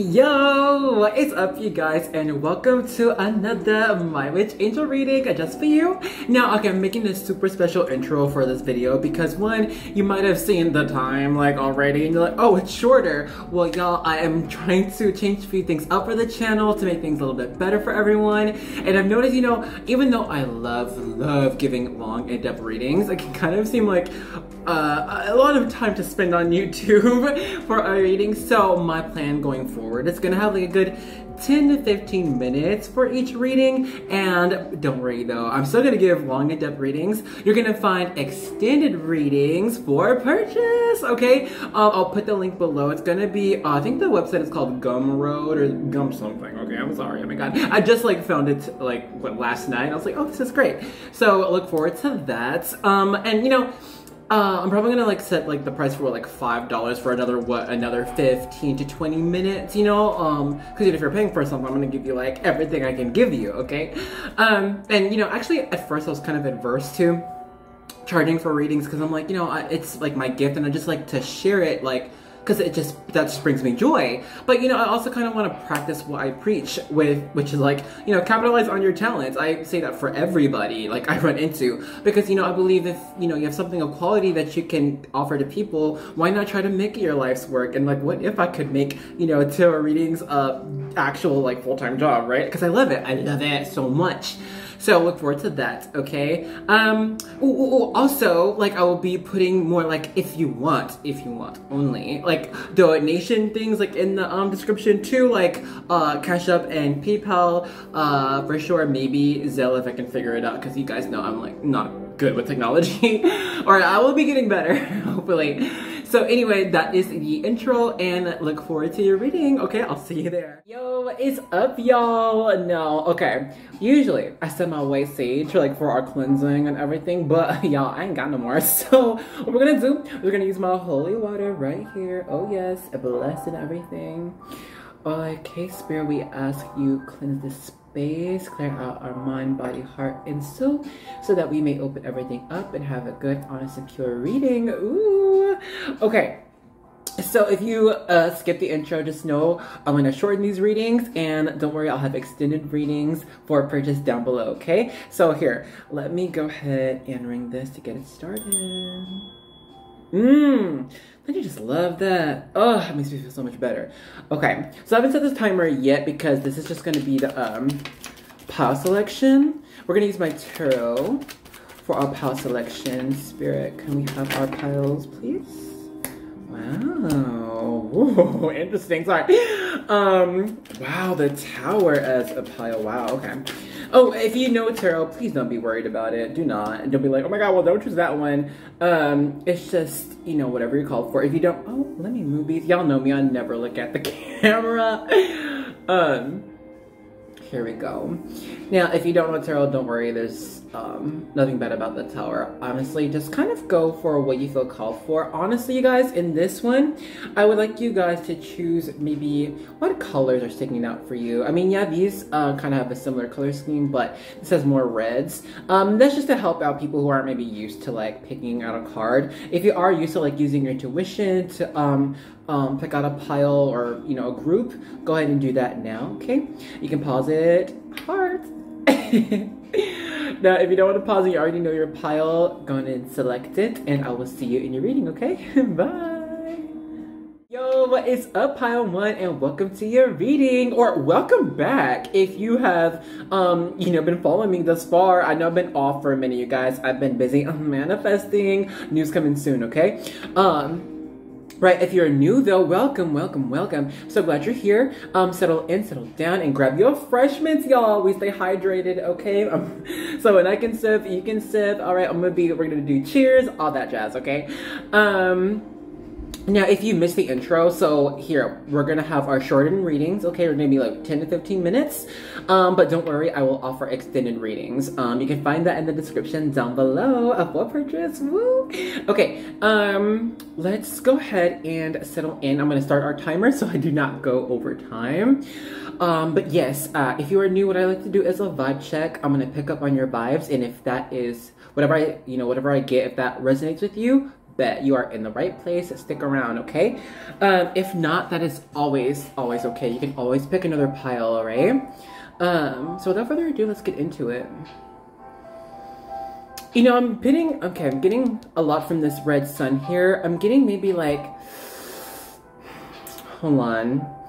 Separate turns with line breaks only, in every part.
Yo, what is up you guys and welcome to another My Witch Angel reading just for you. Now, okay, I'm making a super special intro for this video because one, you might have seen the time like already and you're like, oh, it's shorter. Well, y'all, I am trying to change a few things up for the channel to make things a little bit better for everyone. And I've noticed, you know, even though I love, love giving long in-depth readings, it can kind of seem like uh, a lot of time to spend on YouTube for a reading. So my plan going forward forward. It's gonna have like a good 10 to 15 minutes for each reading. And don't worry though, I'm still gonna give long in-depth readings. You're gonna find extended readings for purchase, okay? Um, I'll put the link below. It's gonna be, uh, I think the website is called Gumroad or Gum something. Okay, I'm sorry, oh my God. I just like found it like what, last night. I was like, oh, this is great. So look forward to that. Um, and you know, uh, I'm probably gonna like set like the price for like five dollars for another what another 15 to 20 minutes, you know, um, because if you're paying for something, I'm gonna give you like everything I can give you, okay? Um, and you know, actually at first I was kind of adverse to charging for readings because I'm like, you know, I, it's like my gift and I just like to share it like because it just that just brings me joy. But you know, I also kind of want to practice what I preach with, which is like you know, capitalize on your talents. I say that for everybody, like I run into, because you know, I believe if you know you have something of quality that you can offer to people, why not try to make it your life's work? And like, what if I could make you know tarot readings a actual like full time job, right? Because I love it. I love it so much. So look forward to that, okay? Um, ooh, ooh, ooh, also, like I will be putting more like if you want, if you want only, like donation things like in the um, description too, like uh, Cash App and PayPal, uh, for sure, maybe Zelle if I can figure it out, because you guys know I'm like not good with technology, or I will be getting better, hopefully. So anyway, that is the intro and look forward to your reading. Okay, I'll see you there. Yo, is up y'all? No, okay. Usually I send my white sage like for our cleansing and everything, but y'all, I ain't got no more. So what we're gonna do, we're gonna use my holy water right here. Oh yes, blessed everything. Okay, Spirit, we ask you cleanse this space, clear out our mind, body, heart, and soul, so that we may open everything up and have a good, honest, secure reading. Ooh. Okay. So if you uh, skip the intro, just know I'm going to shorten these readings and don't worry, I'll have extended readings for purchase down below, okay? So here, let me go ahead and ring this to get it started. Mmm, don't you just love that? Oh, it makes me feel so much better. Okay, so I haven't set this timer yet because this is just gonna be the um, pile selection. We're gonna use my tarot for our pile selection. Spirit, can we have our piles, please? Wow, Ooh, interesting, sorry. Um, wow, the tower as a pile, wow, okay. Oh, if you know tarot, please don't be worried about it. Do not. And don't be like, oh my god, well, don't choose that one. Um, it's just, you know, whatever you call for. If you don't, oh, let me move these. Y'all know me, I never look at the camera. Um, here we go. Now, if you don't know tarot, don't worry. There's um, nothing bad about the tower. Honestly, just kind of go for what you feel called for. Honestly, you guys, in this one, I would like you guys to choose maybe what colors are sticking out for you. I mean, yeah, these uh, kind of have a similar color scheme, but this has more reds. Um, that's just to help out people who aren't maybe used to like picking out a card. If you are used to like using your intuition to um, um, pick out a pile or you know a group, go ahead and do that now. Okay, you can pause it. Heart. now, if you don't want to pause it, you already know your pile. Go and select it, and I will see you in your reading. Okay, bye. Yo, what is up, pile one, and welcome to your reading, or welcome back if you have, um, you know, been following me thus far. I know I've been off for a minute, you guys. I've been busy. Manifesting. News coming soon. Okay. Um. Right, if you're new though, welcome, welcome, welcome. So glad you're here. Um, settle in, settle down, and grab your refreshments, y'all. We stay hydrated, okay? Um, so when I can sip, you can sip. All right, I'm gonna be, we're gonna do cheers, all that jazz, okay? Um, now, if you missed the intro, so here, we're gonna have our shortened readings, okay? We're gonna be like 10 to 15 minutes, um, but don't worry, I will offer extended readings. Um, you can find that in the description down below of what purchase, woo! Okay, um, let's go ahead and settle in. I'm gonna start our timer so I do not go over time. Um, but yes, uh, if you are new, what I like to do is a vibe check. I'm gonna pick up on your vibes, and if that is whatever I, you know, whatever I get, if that resonates with you, bet you are in the right place. Stick around, okay? Um, if not, that is always, always okay. You can always pick another pile, alright? Um, so without further ado, let's get into it. You know, I'm getting, okay, I'm getting a lot from this red sun here. I'm getting maybe like, hold on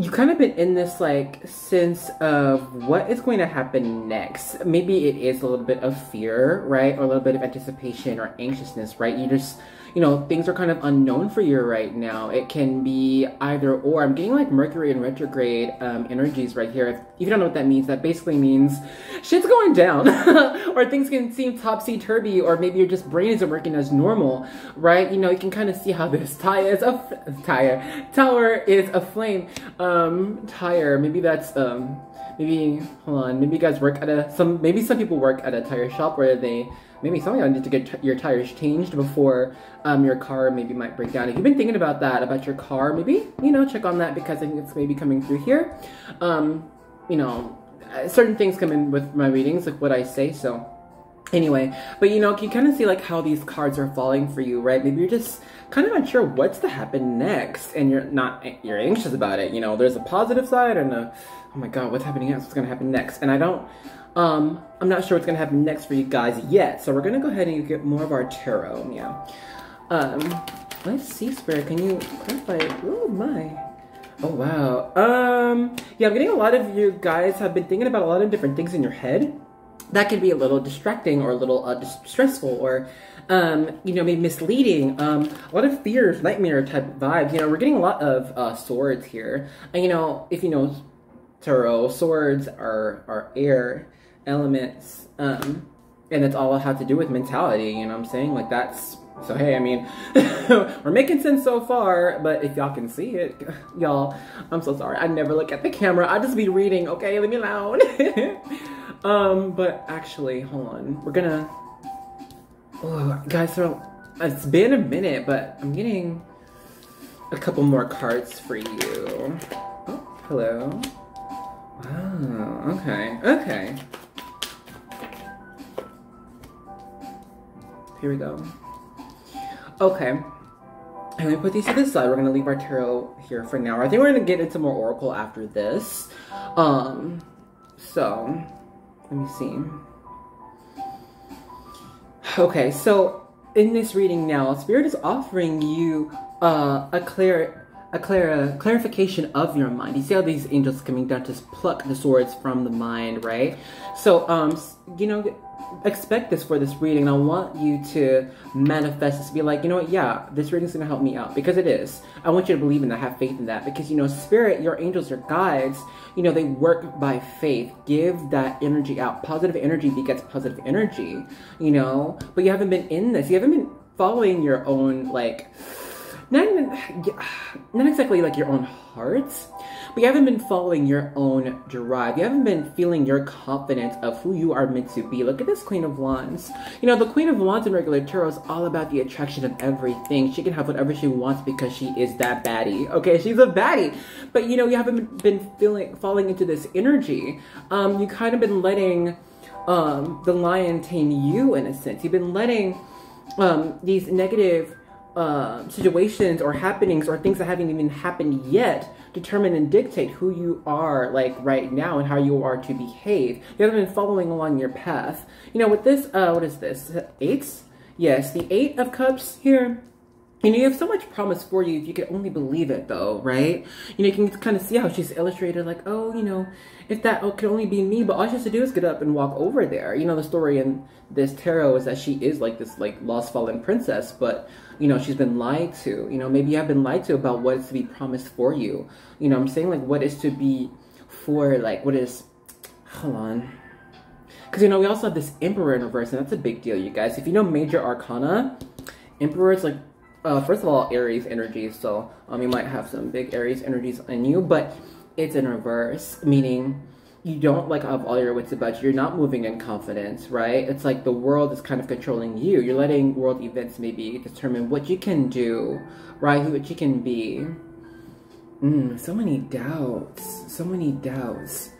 you kind of been in this like sense of what is going to happen next. Maybe it is a little bit of fear, right? Or a little bit of anticipation or anxiousness, right? You just you know, things are kind of unknown for you right now. It can be either or. I'm getting like Mercury and retrograde um, energies right here. If, you don't know what that means, that basically means shit's going down, or things can seem topsy turvy, or maybe your just brain isn't working as normal, right? You know, you can kind of see how this tire is a tire tower is a flame. Um, tire. Maybe that's um, maybe hold on. Maybe you guys work at a some. Maybe some people work at a tire shop where they maybe some of y'all need to get your tires changed before um, your car maybe might break down. If you've been thinking about that, about your car, maybe, you know, check on that because I think it's maybe coming through here. Um, you know, uh, certain things come in with my readings, like what I say, so anyway. But you know, you kind of see like how these cards are falling for you, right? Maybe you're just kind of unsure what's to happen next and you're not, you're anxious about it. You know, there's a positive side and a, oh my God, what's happening next? What's going to happen next? And I don't, um, I'm not sure what's gonna happen next for you guys yet, so we're gonna go ahead and get more of our tarot, yeah. Um, let's see, Spirit, can you clarify? Oh my. Oh wow. Um, yeah, I'm getting a lot of you guys have been thinking about a lot of different things in your head. That could be a little distracting or a little uh, stressful or, um, you know, maybe misleading. Um, a lot of fears, nightmare type vibes. You know, we're getting a lot of uh, swords here. And, you know, if you know tarot, swords are, are air elements. Um, and it's all have to do with mentality, you know I'm saying? Like that's, so hey, I mean, we're making sense so far, but if y'all can see it, y'all, I'm so sorry. I never look at the camera. I just be reading, okay? Leave me alone. um, but actually, hold on. We're gonna, oh, guys, so it's been a minute, but I'm getting a couple more cards for you. Oh, hello. Wow, okay, okay. Here we go. Okay. I'm gonna put these to the side. We're gonna leave our tarot here for now. I think we're gonna get into more oracle after this. Um, so let me see. Okay, so in this reading now, Spirit is offering you uh, a clear, a clear clarification of your mind. You see how these angels coming down to pluck the swords from the mind, right? So, um, you know, expect this for this reading. I want you to manifest this, be like, you know what, yeah, this reading is going to help me out because it is. I want you to believe in that, have faith in that because, you know, spirit, your angels, your guides, you know, they work by faith. Give that energy out. Positive energy begets positive energy, you know, but you haven't been in this. You haven't been following your own, like, not even, not exactly like your own hearts, but you haven't been following your own drive. You haven't been feeling your confidence of who you are meant to be. Look at this Queen of Wands. You know, the Queen of Wands in regular tarot is all about the attraction of everything. She can have whatever she wants because she is that baddie. Okay, she's a baddie. But you know, you haven't been feeling falling into this energy. Um, you kind of been letting um, the lion tame you in a sense. You've been letting um, these negative uh, situations or happenings or things that haven't even happened yet determine and dictate who you are like right now and how you are to behave. You haven't been following along your path. You know, with this, uh, what is this? Eights? Yes, the Eight of Cups here. You know, you have so much promise for you if you could only believe it, though, right? You know, you can kind of see how she's illustrated, like, oh, you know, if that could only be me, but all she has to do is get up and walk over there. You know, the story in this tarot is that she is like this, like, lost fallen princess, but you know, she's been lied to. You know, maybe have been lied to about what is to be promised for you. You know, I'm saying like what is to be for like what is hold on. Because you know, we also have this Emperor in reverse, and that's a big deal, you guys. If you know major arcana, Emperor is like uh, first of all, Aries energies, so um, you might have some big Aries energies in you, but it's in reverse, meaning you don't like have all your wits about you. You're not moving in confidence, right? It's like the world is kind of controlling you. You're letting world events maybe determine what you can do, right? What you can be. Mm, so many doubts. So many doubts.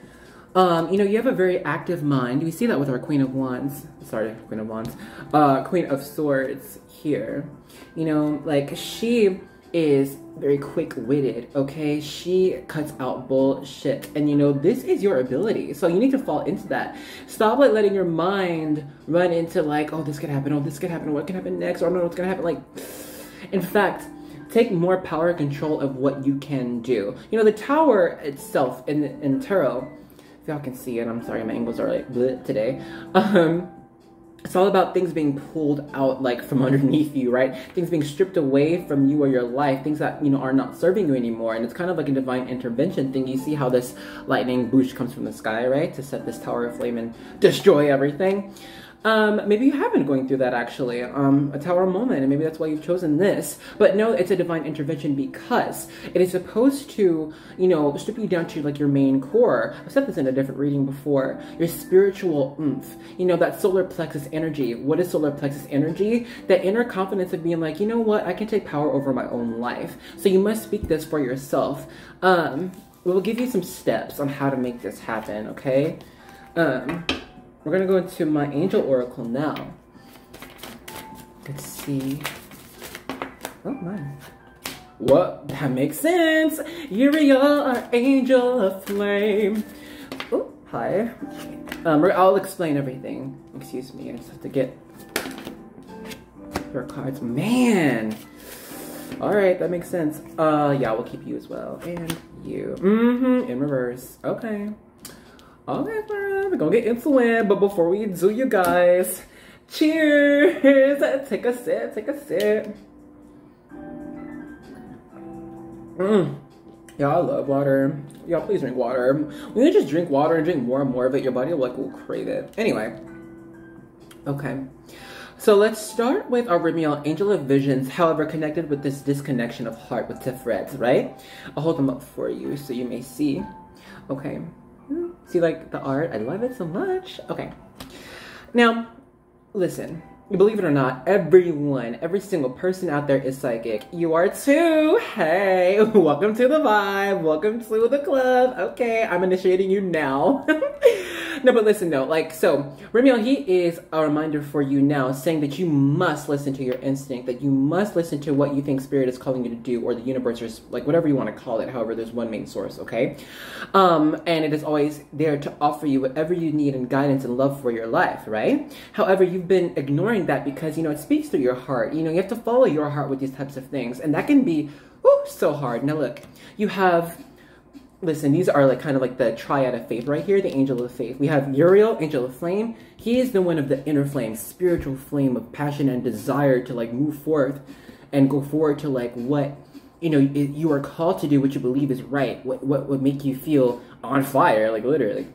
um, you know, you have a very active mind. We see that with our Queen of Wands. Sorry, Queen of Wands. Uh, Queen of Swords here. You know, like she is very quick-witted, okay? She cuts out bullshit. And you know, this is your ability. So you need to fall into that. Stop like letting your mind run into like, oh, this could happen, oh, this could happen, what can happen next, or I don't know what's gonna happen. Like, in fact, take more power control of what you can do. You know, the tower itself in, in tarot, if y'all can see it, I'm sorry, my angles are like bleh today. Um, it's all about things being pulled out like from underneath you, right? Things being stripped away from you or your life, things that, you know, are not serving you anymore. And it's kind of like a divine intervention thing. You see how this lightning boost comes from the sky, right? To set this tower of flame and destroy everything. Um, maybe you have been going through that actually, um, a tower moment, and maybe that's why you've chosen this. But no, it's a divine intervention because it is supposed to, you know, strip you down to like your main core. I've said this in a different reading before. Your spiritual oomph, you know, that solar plexus energy. What is solar plexus energy? That inner confidence of being like, you know what, I can take power over my own life. So you must speak this for yourself. Um, we'll give you some steps on how to make this happen, okay? Um, we're gonna go into my angel oracle now. Let's see. Oh my. What? That makes sense. Uriel, our angel of flame. Oh, hi. Um, I'll explain everything. Excuse me, I just have to get your cards. Man. All right, that makes sense. Uh, yeah, we'll keep you as well. And you. Mm-hmm, in reverse. Okay. Okay, we're gonna get it, but before we do, you guys, cheers! Take a sip, take a sip. Mmm. Yeah, I love water. Y'all, please drink water. When you just drink water and drink more and more of it, your body will like will crave it. Anyway, okay. So let's start with our Ramiel Angel of Visions, however, connected with this disconnection of heart with Tiferet, right? I'll hold them up for you so you may see. Okay. See like the art? I love it so much. Okay. Now, listen. Believe it or not, everyone, every single person out there is psychic. You are too. Hey, welcome to the vibe. Welcome to the club. Okay, I'm initiating you now. no, but listen though, like, so, Ramiel, he is a reminder for you now saying that you must listen to your instinct, that you must listen to what you think spirit is calling you to do, or the universe, or like whatever you want to call it. However, there's one main source, okay? Um, and it is always there to offer you whatever you need and guidance and love for your life, right? However, you've been ignoring that because, you know, it speaks through your heart. You know, you have to follow your heart with these types of things, and that can be, whew, so hard. Now, look, you have listen, these are like kind of like the triad of faith right here, the angel of faith. We have Uriel, angel of flame. He is the one of the inner flame, spiritual flame of passion and desire to like move forth and go forward to like what you know you are called to do, what you believe is right, what what would make you feel on fire, like literally.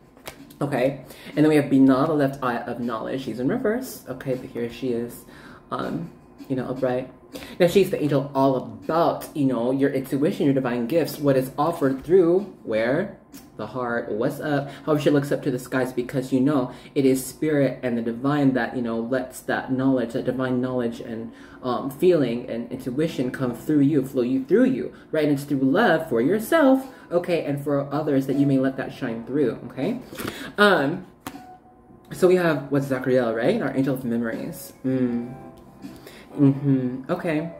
Okay, and then we have Binah, the left eye of knowledge. She's in reverse. Okay, but here she is, um, you know, upright. Now she's the angel all about, you know, your intuition, your divine gifts, what is offered through where? The heart, what's up? How she looks up to the skies because you know it is spirit and the divine that, you know, lets that knowledge, that divine knowledge and um, feeling and intuition come through you, flow you through you, right? And it's through love for yourself, okay, and for others that you may let that shine through, okay? Um, so we have what's Zachariel, right? Our angel of memories. Mm. Mm-hmm. Okay.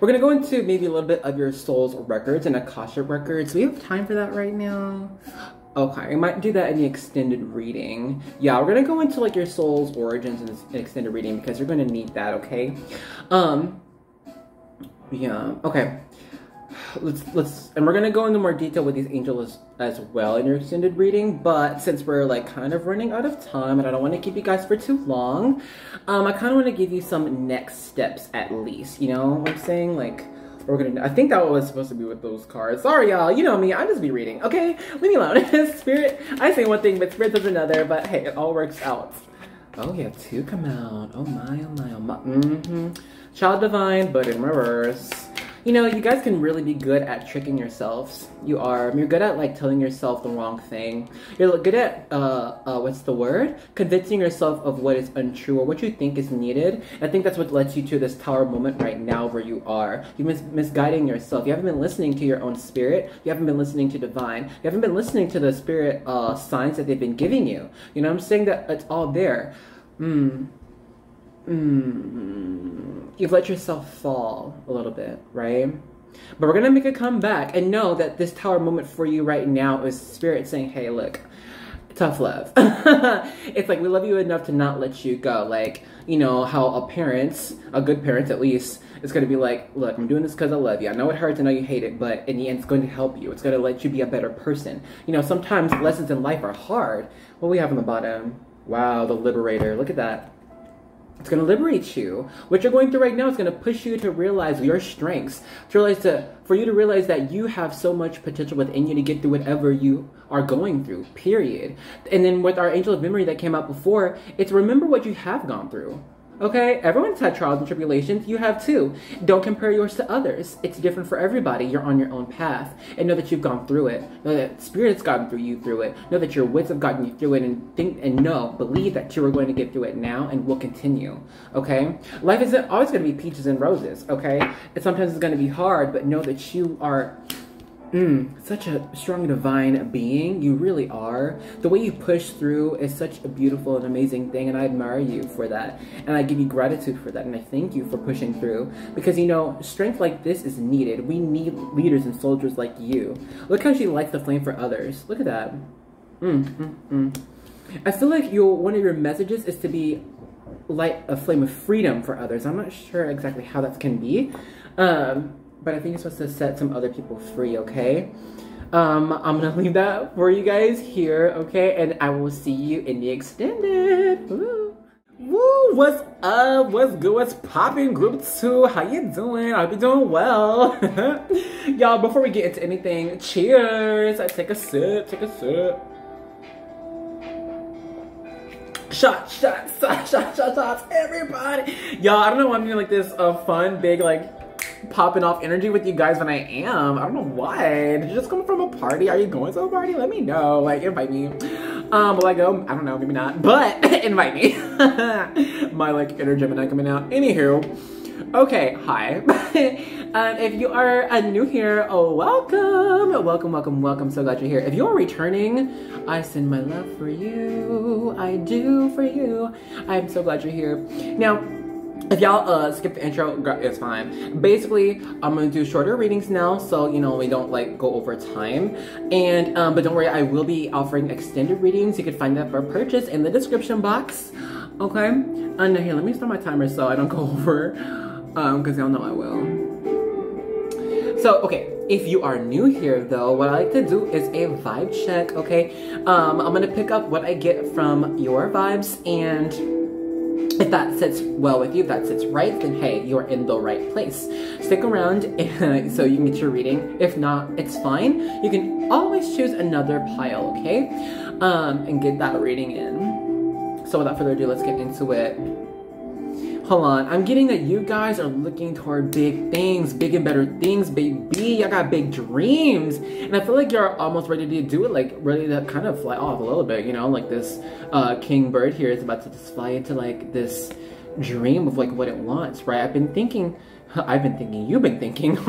We're gonna go into maybe a little bit of your soul's records and Akasha records. We have time for that right now? Okay, I might do that in the extended reading. Yeah, we're gonna go into like your soul's origins in this extended reading because you're gonna need that, okay? Um, yeah, okay let's let's and we're gonna go into more detail with these angels as, as well in your extended reading but since we're like kind of running out of time and i don't want to keep you guys for too long um i kind of want to give you some next steps at least you know what i'm saying? Like we're gonna i think that was supposed to be with those cards. Sorry y'all you know me i just be reading okay? Leave me alone spirit. I say one thing but spirit does another but hey it all works out. Oh yeah two come out. Oh my oh my oh my. Mm-hmm. Child divine but in reverse You know, you guys can really be good at tricking yourselves. You are. You're good at like telling yourself the wrong thing. You're good at uh, uh what's the word? Convincing yourself of what is untrue or what you think is needed. I think that's what led you to this tower moment right now where you are. You're mis- misguiding yourself. You haven't been listening to your own spirit. You haven't been listening to divine. You haven't been listening to the spirit uh signs that they've been giving you. You know, I'm saying that it's all there. Hmm. Mm, you've let yourself fall a little bit, right? But we're gonna make a comeback and know that this tower moment for you right now is spirit saying, hey, look, tough love. it's like we love you enough to not let you go. Like, you know, how a parent, a good parent at least, is gonna be like, look, I'm doing this because I love you. I know it hurts, I know you hate it, but in the end, it's going to help you. It's gonna let you be a better person. You know, sometimes lessons in life are hard. What we have on the bottom? Wow, the liberator. Look at that. It's going to liberate you. What you're going through right now is going to push you to realize your strengths, to realize to, for you to realize that you have so much potential within you to get through whatever you are going through, period. And then with our angel of memory that came out before, it's remember what you have gone through. Okay, everyone's had trials and tribulations. You have too. Don't compare yours to others. It's different for everybody. You're on your own path. And know that you've gone through it. Know that spirit's gotten through you through it. Know that your wits have gotten you through it and think and know, believe that you are going to get through it now and will continue. Okay? Life isn't always gonna be peaches and roses, okay? And sometimes it's gonna be hard, but know that you are Mm, such a strong divine being. You really are. The way you push through is such a beautiful and amazing thing, and I admire you for that. And I give you gratitude for that, and I thank you for pushing through. Because, you know, strength like this is needed. We need leaders and soldiers like you. Look how she lights the flame for others. Look at that. Mm, mm, mm. I feel like your one of your messages is to be light a flame of freedom for others. I'm not sure exactly how that can be. Um, but I think it's supposed to set some other people free, okay? Um, I'm gonna leave that for you guys here, okay? And I will see you in the extended. Woo! Woo! What's up? What's good? What's popping? Group two, how you doing? I hope you're doing well. Y'all, before we get into anything, cheers! I take a sip, take a sip. Shot, shot, shot, shot, shot, shots, everybody! Y'all, I don't know why I'm doing like this uh, fun, big, like, popping off energy with you guys when I am. I don't know why. Did you just come from a party? Are you going to a party? Let me know. Like, invite me. Um, will I go? I don't know, maybe not. But invite me. My like inner Gemini coming out. Anywho. Okay, hi. um, if you are uh, new here, oh, welcome. Welcome, welcome, welcome. So glad you're here. If you're returning, I send my love for you. I do for you. I'm so glad you're here. Now, if y'all uh, skip the intro, it's fine. Basically, I'm gonna do shorter readings now, so you know we don't like go over time. And um, but don't worry, I will be offering extended readings. You can find that for purchase in the description box. Okay. And here, let me start my timer so I don't go over, um, because y'all know I will. So okay, if you are new here though, what I like to do is a vibe check. Okay, um, I'm gonna pick up what I get from your vibes and if that sits well with you, that sits right, then hey, you're in the right place. Stick around so you can get your reading. If not, it's fine. You can always choose another pile, okay? Um, and get that reading in. So without further ado, let's get into it. Hold on, I'm getting that you guys are looking toward big things, big and better things, baby. I got big dreams. And I feel like you're almost ready to do it, like ready to kind of fly off a little bit, you know? Like this uh, king bird here is about to just fly into like this dream of like what it wants, right? I've been thinking, I've been thinking, you've been thinking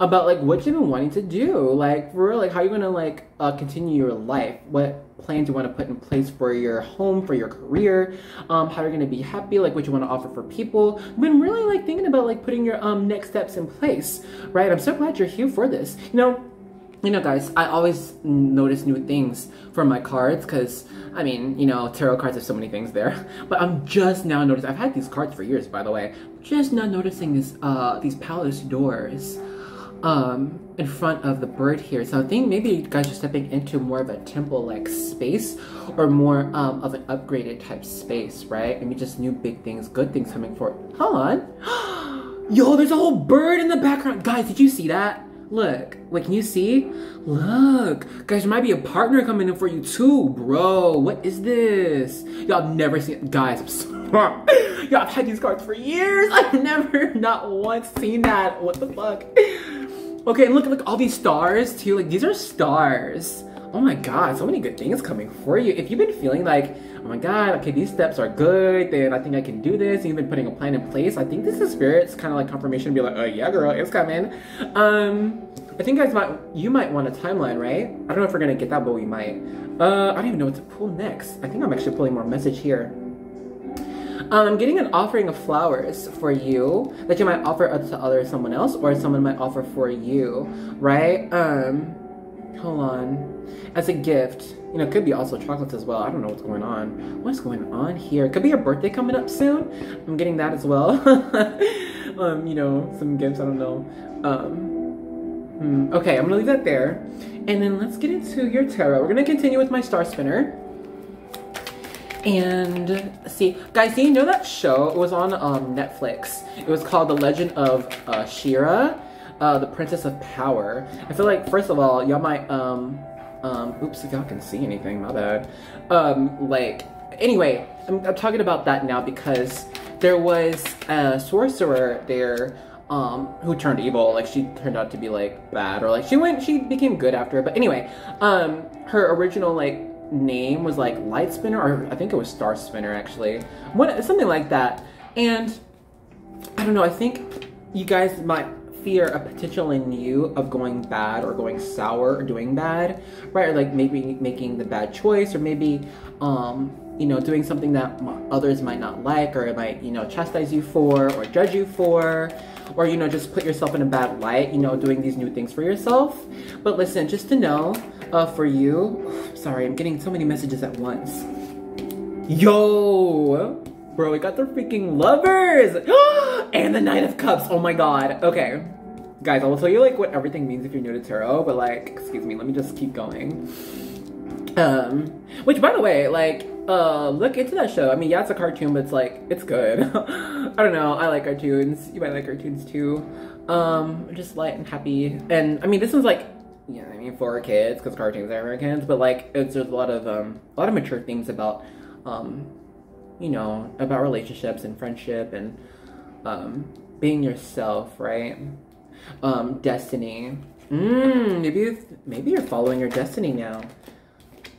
about like what you've been wanting to do. Like for real, like how you're gonna like uh, continue your life. What plans you want to put in place for your home, for your career, um, how you're to be happy, like what you want to offer for people. I've been really like thinking about like putting your um, next steps in place, right? I'm so glad you're here for this. You know, you know guys, I always notice new things from my cards because I mean, you know, tarot cards have so many things there. But I'm just now noticing, I've had these cards for years by the way, just now noticing this, uh, these palace doors um, in front of the bird here. So I think maybe you guys are stepping into more of a temple-like space or more um, of an upgraded type space, right? Maybe just new big things, good things coming forward. Hold on. Yo, there's a whole bird in the background. Guys, did you see that? Look, wait, can you see? Look, guys, there might be a partner coming in for you too, bro. What is this? Y'all never seen, guys, Yo, I've had these cards for years. I've never, not once seen that. What the fuck? Okay, and look, look, all these stars too. Like, these are stars. Oh my god, so many good things coming for you. If you've been feeling like, oh my god, okay, these steps are good, then I think I can do this, and you've been putting a plan in place, I think this is Spirit's kind of like confirmation to be like, oh yeah, girl, it's coming. Um, I think guys might, you might want a timeline, right? I don't know if we're gonna get that, but we might. Uh, I don't even know what to pull next. I think I'm actually pulling more message here. Um, I'm getting an offering of flowers for you that you might offer to other someone else or someone might offer for you, right? Um, hold on. As a gift, you know, it could be also chocolates as well. I don't know what's going on. What's going on here? Could be your birthday coming up soon. I'm getting that as well. um, you know, some gifts, I don't know. Um, Hmm. Okay, I'm gonna leave that there. And then let's get into your tarot. We're gonna continue with my star spinner. And see, guys, do you know that show? It was on um, Netflix. It was called The Legend of uh, She-Ra, uh, the Princess of Power. I feel like, first of all, y'all might, um, um, oops, if y'all can see anything, my bad. Um, like, anyway, I'm, I'm talking about that now because there was a sorcerer there um who turned evil like she turned out to be like bad or like she went she became good after but anyway um her original like name was like light spinner or i think it was star spinner actually what something like that and i don't know i think you guys might fear a potential in you of going bad or going sour or doing bad right or like maybe making the bad choice or maybe um you know, doing something that others might not like or might, you know, chastise you for or judge you for or, you know, just put yourself in a bad light, you know, doing these new things for yourself. But listen, just to know, uh, for you, sorry, I'm getting so many messages at once. Yo! Bro, we got the freaking lovers! and the Knight of Cups, oh my god. Okay. Guys, I will tell you like what everything means if you're new to tarot, but like, excuse me, let me just keep going. Um, which by the way, like, uh, look into that show. I mean, yeah, it's a cartoon, but it's like, it's good. I don't know, I like cartoons. You might like cartoons too. Um, just light and happy. And I mean, this one's like, yeah, I mean, for kids, because cartoons are Americans, but like, it's, there's a lot of, um, a lot of mature things about, um, you know, about relationships and friendship and, um, being yourself, right? Um, destiny. Mmm, maybe, maybe you're following your destiny now.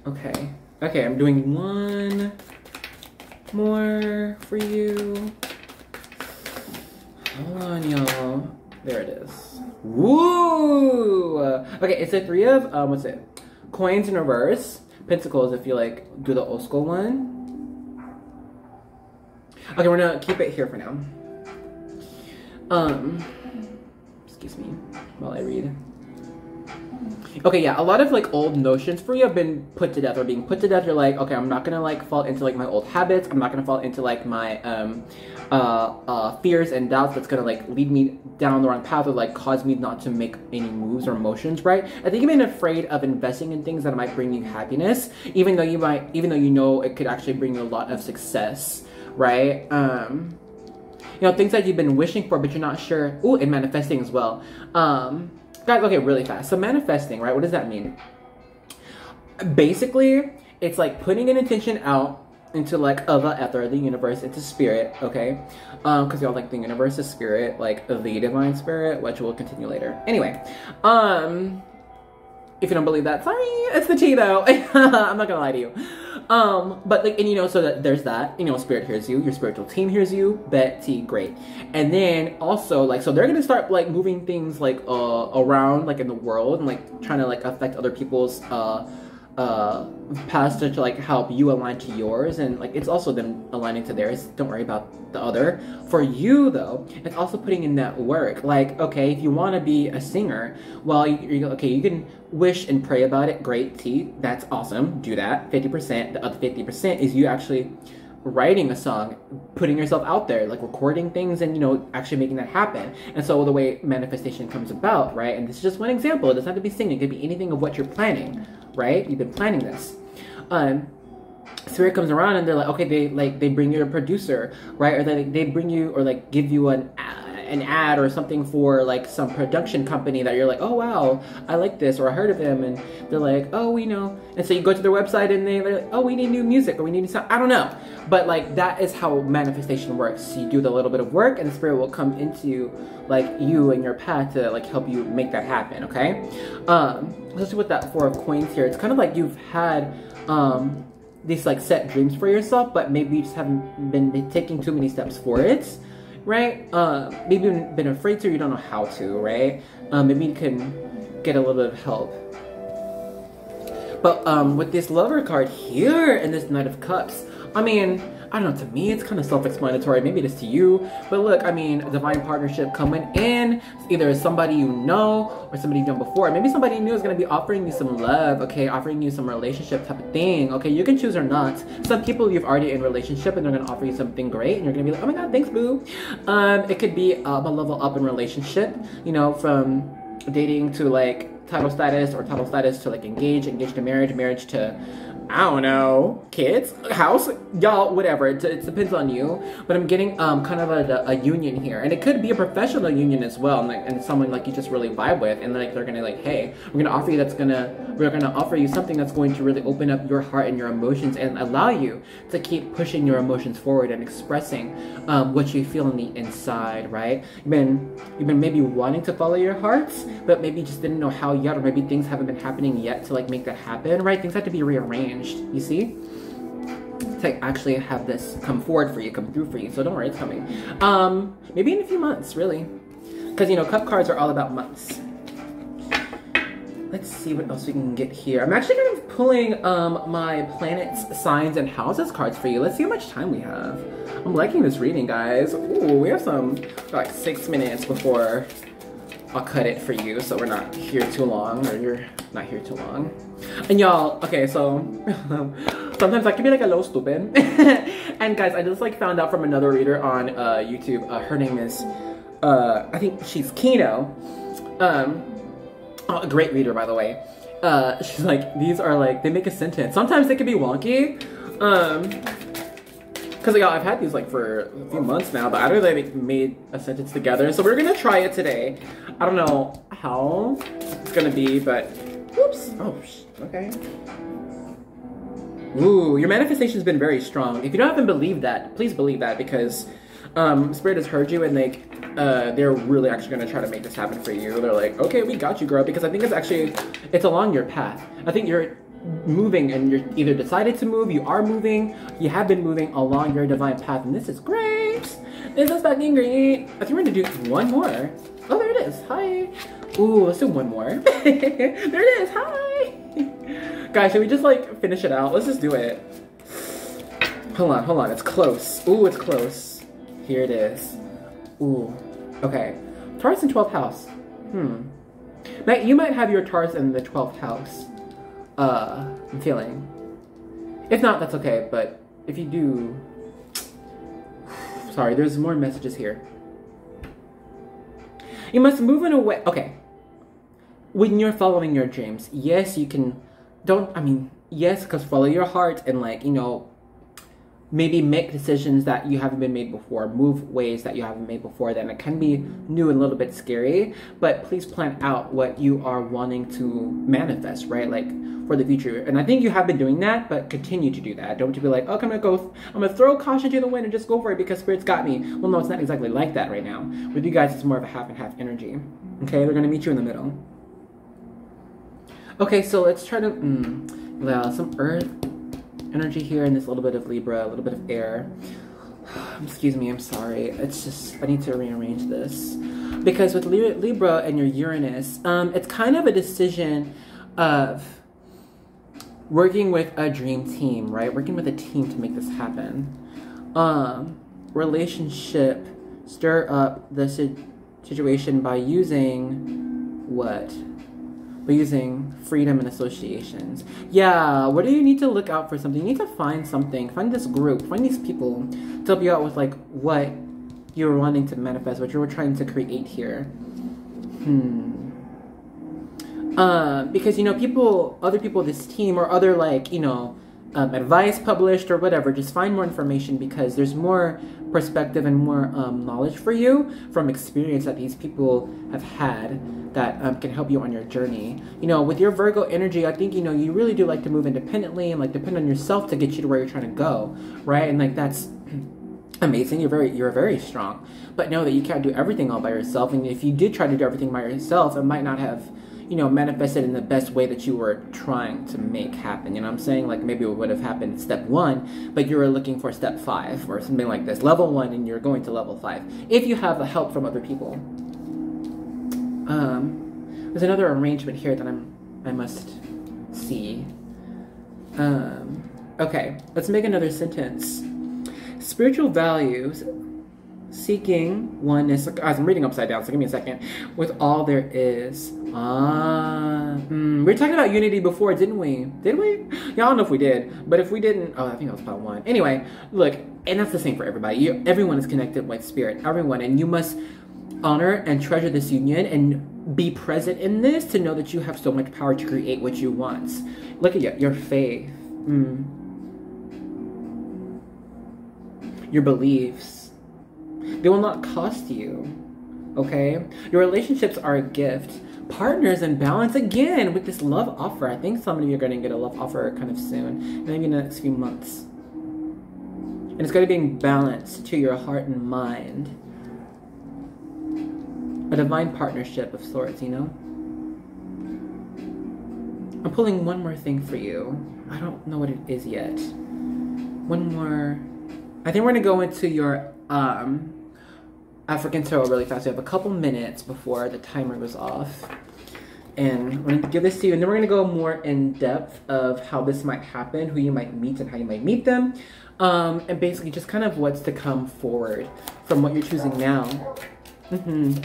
Okay. Okay, I'm doing one more for you. Hold on, y'all. There it is. Woo! Okay, it's a three of, um, what's it? Coins in reverse. Pentacles if you like do the old school one. Okay, we're gonna keep it here for now. Um, me while I read. Okay, yeah, a lot of like old notions for you have been put to death or being put to death. You're like, okay, I'm not gonna like fall into like my old habits. I'm not gonna fall into like my um, uh, uh, fears and doubts that's gonna like lead me down the wrong path or like cause me not to make any moves or motions, right? I think you've been afraid of investing in things that might bring you happiness, even though you might, even though you know it could actually bring you a lot of success, right? Um, you know, things that you've been wishing for, but you're not sure. Ooh, and manifesting as well. Um, Guys, okay, really fast. So manifesting, right? What does that mean? Basically, it's like putting an intention out into like other ether, the universe, into spirit, okay? Um, because y'all like the universe is spirit, like the divine spirit, which we'll continue later. Anyway, um, if you don't believe that, sorry, it's the tea though. I'm not gonna lie to you. Um, but like, and you know, so that there's that, you know, spirit hears you, your spiritual team hears you, Betty, great. And then also like, so they're gonna start like moving things like, uh, around like in the world and like trying to like affect other people's, uh, uh, pastor to like help you align to yours and like it's also them aligning to theirs. Don't worry about the other. For you though it's also putting in that work. Like okay if you want to be a singer well you, okay you can wish and pray about it. Great t. That's awesome. Do that. 50% the other 50% is you actually writing a song, putting yourself out there, like recording things and, you know, actually making that happen. And so the way manifestation comes about, right? And this is just one example. It doesn't have to be singing. It could be anything of what you're planning, right? You've been planning this. Um, spirit comes around and they're like, okay, they like they bring you a producer, right? Or they they bring you or like give you an an ad or something for like some production company that you're like, oh wow, I like this or I heard of them, and they're like, oh we know, and so you go to their website and they're like, oh we need new music or we need new. I don't know, but like that is how manifestation works. You do the little bit of work, and the spirit will come into like you and your path to like help you make that happen. Okay, um, especially with that four of coins here, it's kind of like you've had um these like set dreams for yourself, but maybe you just haven't been taking too many steps for it, right? Uh, maybe you've been afraid to, you don't know how to, right? Um, maybe you can get a little bit of help. But um, with this lover card here and this Knight of Cups, I mean, I don't know, to me it's kind of self-explanatory, maybe it is to you, but look, I mean, divine partnership coming in, either somebody you know or somebody you've done before. Maybe somebody new is going to be offering you some love, okay, offering you some relationship type of thing, okay, you can choose or not. Some people you've already in relationship and they're going to offer you something great and you're going to be like, oh my god, thanks boo. Um, it could be um, a level up in relationship, you know, from dating to like title status or title status to like engage, engage to marriage, marriage to I don't know, kids, house, y'all, whatever. It, it, depends on you. But I'm getting um kind of a, a, union here, and it could be a professional union as well, and, like, and someone like you just really vibe with, and like they're gonna like, hey, we're gonna offer you that's gonna we're gonna offer you something that's going to really open up your heart and your emotions and allow you to keep pushing your emotions forward and expressing um, what you feel on the inside, right? You've been you've been maybe wanting to follow your hearts, but maybe just didn't know how yet, or maybe things haven't been happening yet to like make that happen, right? Things have to be rearranged you see? To actually have this come forward for you, come through for you. So don't worry, it's coming. Um, maybe in a few months, really. Because, you know, cup cards are all about months. Let's see what else we can get here. I'm actually kind of pulling um, my planets, signs, and houses cards for you. Let's see how much time we have. I'm liking this reading, guys. Ooh, we have some, like six minutes before I'll cut it for you so we're not here too long, or you're not here too long. And y'all, okay, so sometimes I can be like a little stupid. and guys, I just like found out from another reader on uh, YouTube. Uh, her name is, uh, I think she's Kino. Um, oh, a great reader, by the way. Uh, she's like, these are like, they make a sentence. Sometimes they can be wonky. Um, Cause like, I've had these like for a few months now, but I don't know they made a sentence together. So we're gonna try it today. I don't know how it's gonna be, but Oops. Oh, okay. Ooh, your manifestation's been very strong. If you don't even believe that, please believe that because um, Spirit has heard you and like uh, they're really actually gonna try to make this happen for you. They're like, okay, we got you, girl, because I think it's actually it's along your path. I think you're moving and you're either decided to move, you are moving, you have been moving along your divine path, and this is great. This is fucking great. I think we're gonna do one more. Oh, there it is. Hi. Ooh, let's do one more. there it is. Hi. Guys, should we just like finish it out? Let's just do it. Hold on, hold on. It's close. Ooh, it's close. Here it is. Ooh. Okay. Taurus in 12th house. Hmm. Matt, you might have your Taurus in the 12th house. Uh, I'm feeling. If not, that's okay, but if you do... Sorry, there's more messages here. You must move in a way... Okay, when you're following your dreams, yes, you can, don't, I mean, yes, because follow your heart and like, you know, maybe make decisions that you haven't been made before, move ways that you haven't made before, then it can be new and a little bit scary, but please plan out what you are wanting to manifest, right? Like for the future. And I think you have been doing that, but continue to do that. Don't be like, oh, I'm gonna go, I'm gonna throw caution to the wind and just go for it because spirit's got me. Well, no, it's not exactly like that right now. With you guys, it's more of a half and half energy. Okay, they're gonna meet you in the middle. Okay, so let's try to, mm, well, some earth energy here and this little bit of Libra, a little bit of air. Excuse me, I'm sorry. It's just, I need to rearrange this. Because with Libra and your Uranus, um, it's kind of a decision of working with a dream team, right? Working with a team to make this happen. Um, relationship, stir up the situation by using what? But using freedom and associations. Yeah, what do you need to look out for something? You need to find something, find this group, find these people to help you out with like what you're wanting to manifest, what you're trying to create here. Hmm. Uh, because you know, people, other people, this team or other like you know, um, advice published or whatever, just find more information because there's more perspective and more um, knowledge for you from experience that these people have had that um, can help you on your journey. You know, with your Virgo energy, I think, you know, you really do like to move independently and like depend on yourself to get you to where you're trying to go, right? And like that's amazing. You're very you're very strong. But know that you can't do everything all by yourself. And if you did try to do everything by yourself, it might not have you know, manifested in the best way that you were trying to make happen. You know I'm saying? Like maybe it would have happened step one, but you were looking for step five or something like this. Level one and you're going to level five. If you have the help from other people. Um, there's another arrangement here that I'm I must see. Um, okay, let's make another sentence. Spiritual values seeking oneness. As I'm reading upside down, so give me a second. With all there is. Ah, we were talking about unity before, didn't we? Did we? I don't know if we did, but if we didn't, oh, I think that was part one. Anyway, look, and that's the same for everybody. You, everyone is connected with spirit, everyone, and you must honor and treasure this union and be present in this to know that you have so much power to create what you want. Look at you, your faith, mm. your beliefs. They will not cost you. Okay? Your relationships are a gift partners and balance again with this love offer. I think some of you are going to get a love offer kind of soon, maybe in the next few months. And it's going to be in balance to your heart and mind. A divine partnership of sorts, you know? I'm pulling one more thing for you. I don't know what it is yet. One more. I think we're going to go into your um, African tarot really fast. We have a couple minutes before the timer goes off. And I'm gonna give this to you, and then we're gonna go more in depth of how this might happen, who you might meet, and how you might meet them. Um, and basically just kind of what's to come forward from what you're choosing now. Mm-hmm.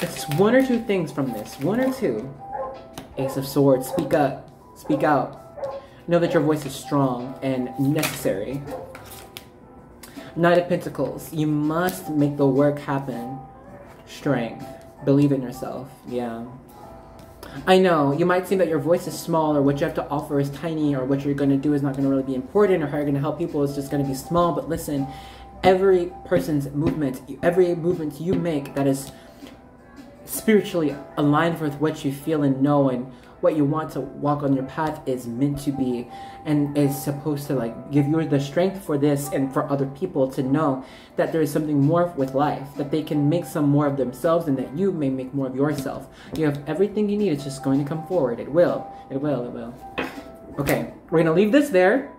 It's one or two things from this. One or two. Ace of Swords, speak up. Speak out. Know that your voice is strong and necessary. Knight of Pentacles, you must make the work happen. Strength. Believe in yourself. Yeah. I know, you might seem that your voice is small or what you have to offer is tiny or what you're going to do is not going to really be important or how you're going to help people is just going to be small. But listen, every person's movement, every movement you make that is spiritually aligned with what you feel and know and what you want to walk on your path is meant to be and is supposed to like give you the strength for this and for other people to know that there is something more with life that they can make some more of themselves and that you may make more of yourself. You have everything you need. It's just going to come forward. It will. It will. It will. Okay. We're gonna leave this there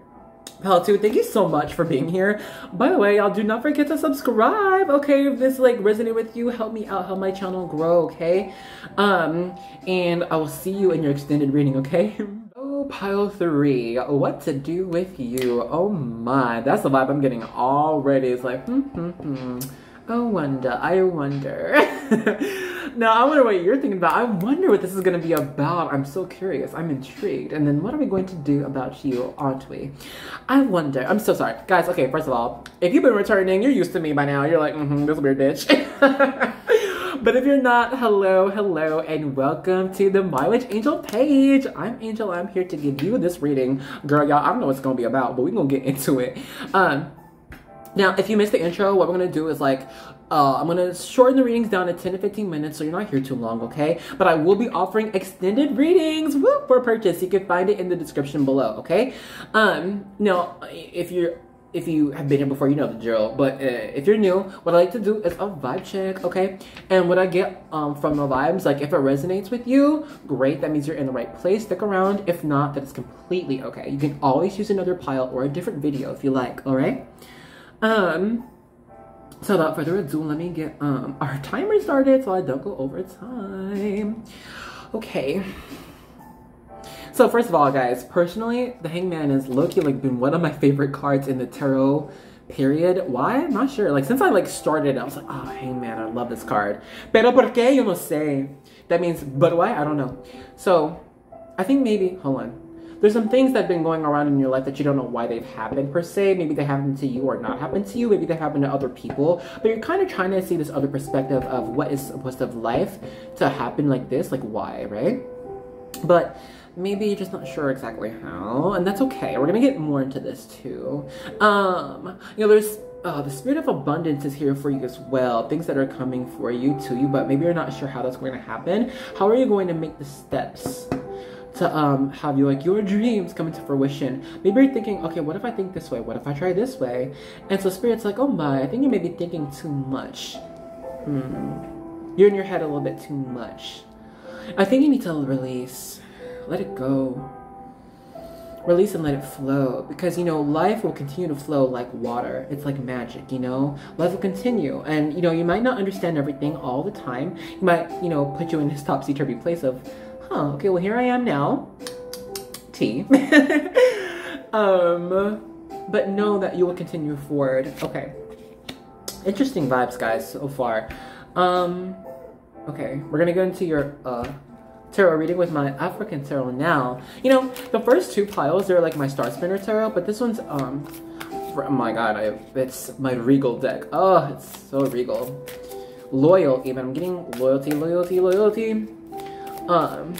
Pile 2, thank you so much for being here. By the way, y'all do not forget to subscribe, okay? If this like resonated with you, help me out, help my channel grow, okay? Um, and I will see you in your extended reading, okay? oh, pile three, what to do with you? Oh my, that's the vibe I'm getting already. It's like, hmm, hmm, hmm. Oh, wonder, I wonder. now, I wonder what you're thinking about. I wonder what this is going to be about. I'm so curious. I'm intrigued. And then what are we going to do about you, aren't we? I wonder. I'm so sorry. Guys, okay, first of all, if you've been returning, you're used to me by now. You're like, mm-hmm, this weird bitch. but if you're not, hello, hello, and welcome to the Witch Angel page. I'm Angel. I'm here to give you this reading. Girl, y'all, I don't know what it's going to be about, but we're going to get into it. Um, now, if you missed the intro, what we're gonna do is like, uh, I'm gonna shorten the readings down to 10 to 15 minutes so you're not here too long, okay? But I will be offering extended readings for purchase. You can find it in the description below, okay? Um, now, if you're if you have been here before, you know the drill. But uh, if you're new, what I like to do is a vibe check, okay? And what I get um, from the vibes, like if it resonates with you, great. That means you're in the right place. Stick around. If not, that is completely okay. You can always use another pile or a different video if you like, all right? Um, so without further ado, let me get um our timer started so I don't go over time. Okay. So first of all, guys, personally, the Hangman is low-key like been one of my favorite cards in the tarot period. Why? I'm not sure. Like since I like started, I was like, oh Hangman, I love this card. Pero por qué? Yo no sé. That means, but why? I don't know. So I think maybe, hold on there's some things that have been going around in your life that you don't know why they've happened per se. Maybe they happened to you or not happened to you. Maybe they happened to other people. But you're kind of trying to see this other perspective of what is supposed have life to happen like this, like why, right? But maybe you're just not sure exactly how, and that's okay. We're gonna get more into this too. Um, you know, there's uh, the spirit of abundance is here for you as well. Things that are coming for you to you, but maybe you're not sure how that's going to happen. How are you going to make the steps? To um, have you like your dreams come into fruition. Maybe you're thinking, okay, what if I think this way? What if I try this way? And so spirit's like, oh my, I think you may be thinking too much. Hmm. You're in your head a little bit too much. I think you need to release. Let it go. Release and let it flow. Because, you know, life will continue to flow like water. It's like magic, you know? Life will continue. And, you know, you might not understand everything all the time. You might, you know, put you in this topsy-turvy place of, huh, okay, well, here I am now. T. um, but know that you will continue forward. Okay. Interesting vibes, guys, so far. Um, okay, we're gonna go into your, uh, tarot reading with my African tarot now. You know, the first two piles, they're like my Star Spinner tarot, but this one's, um, oh my god, I, it's my regal deck. Oh, it's so regal. Loyal, even. I'm getting loyalty, loyalty, loyalty. Um,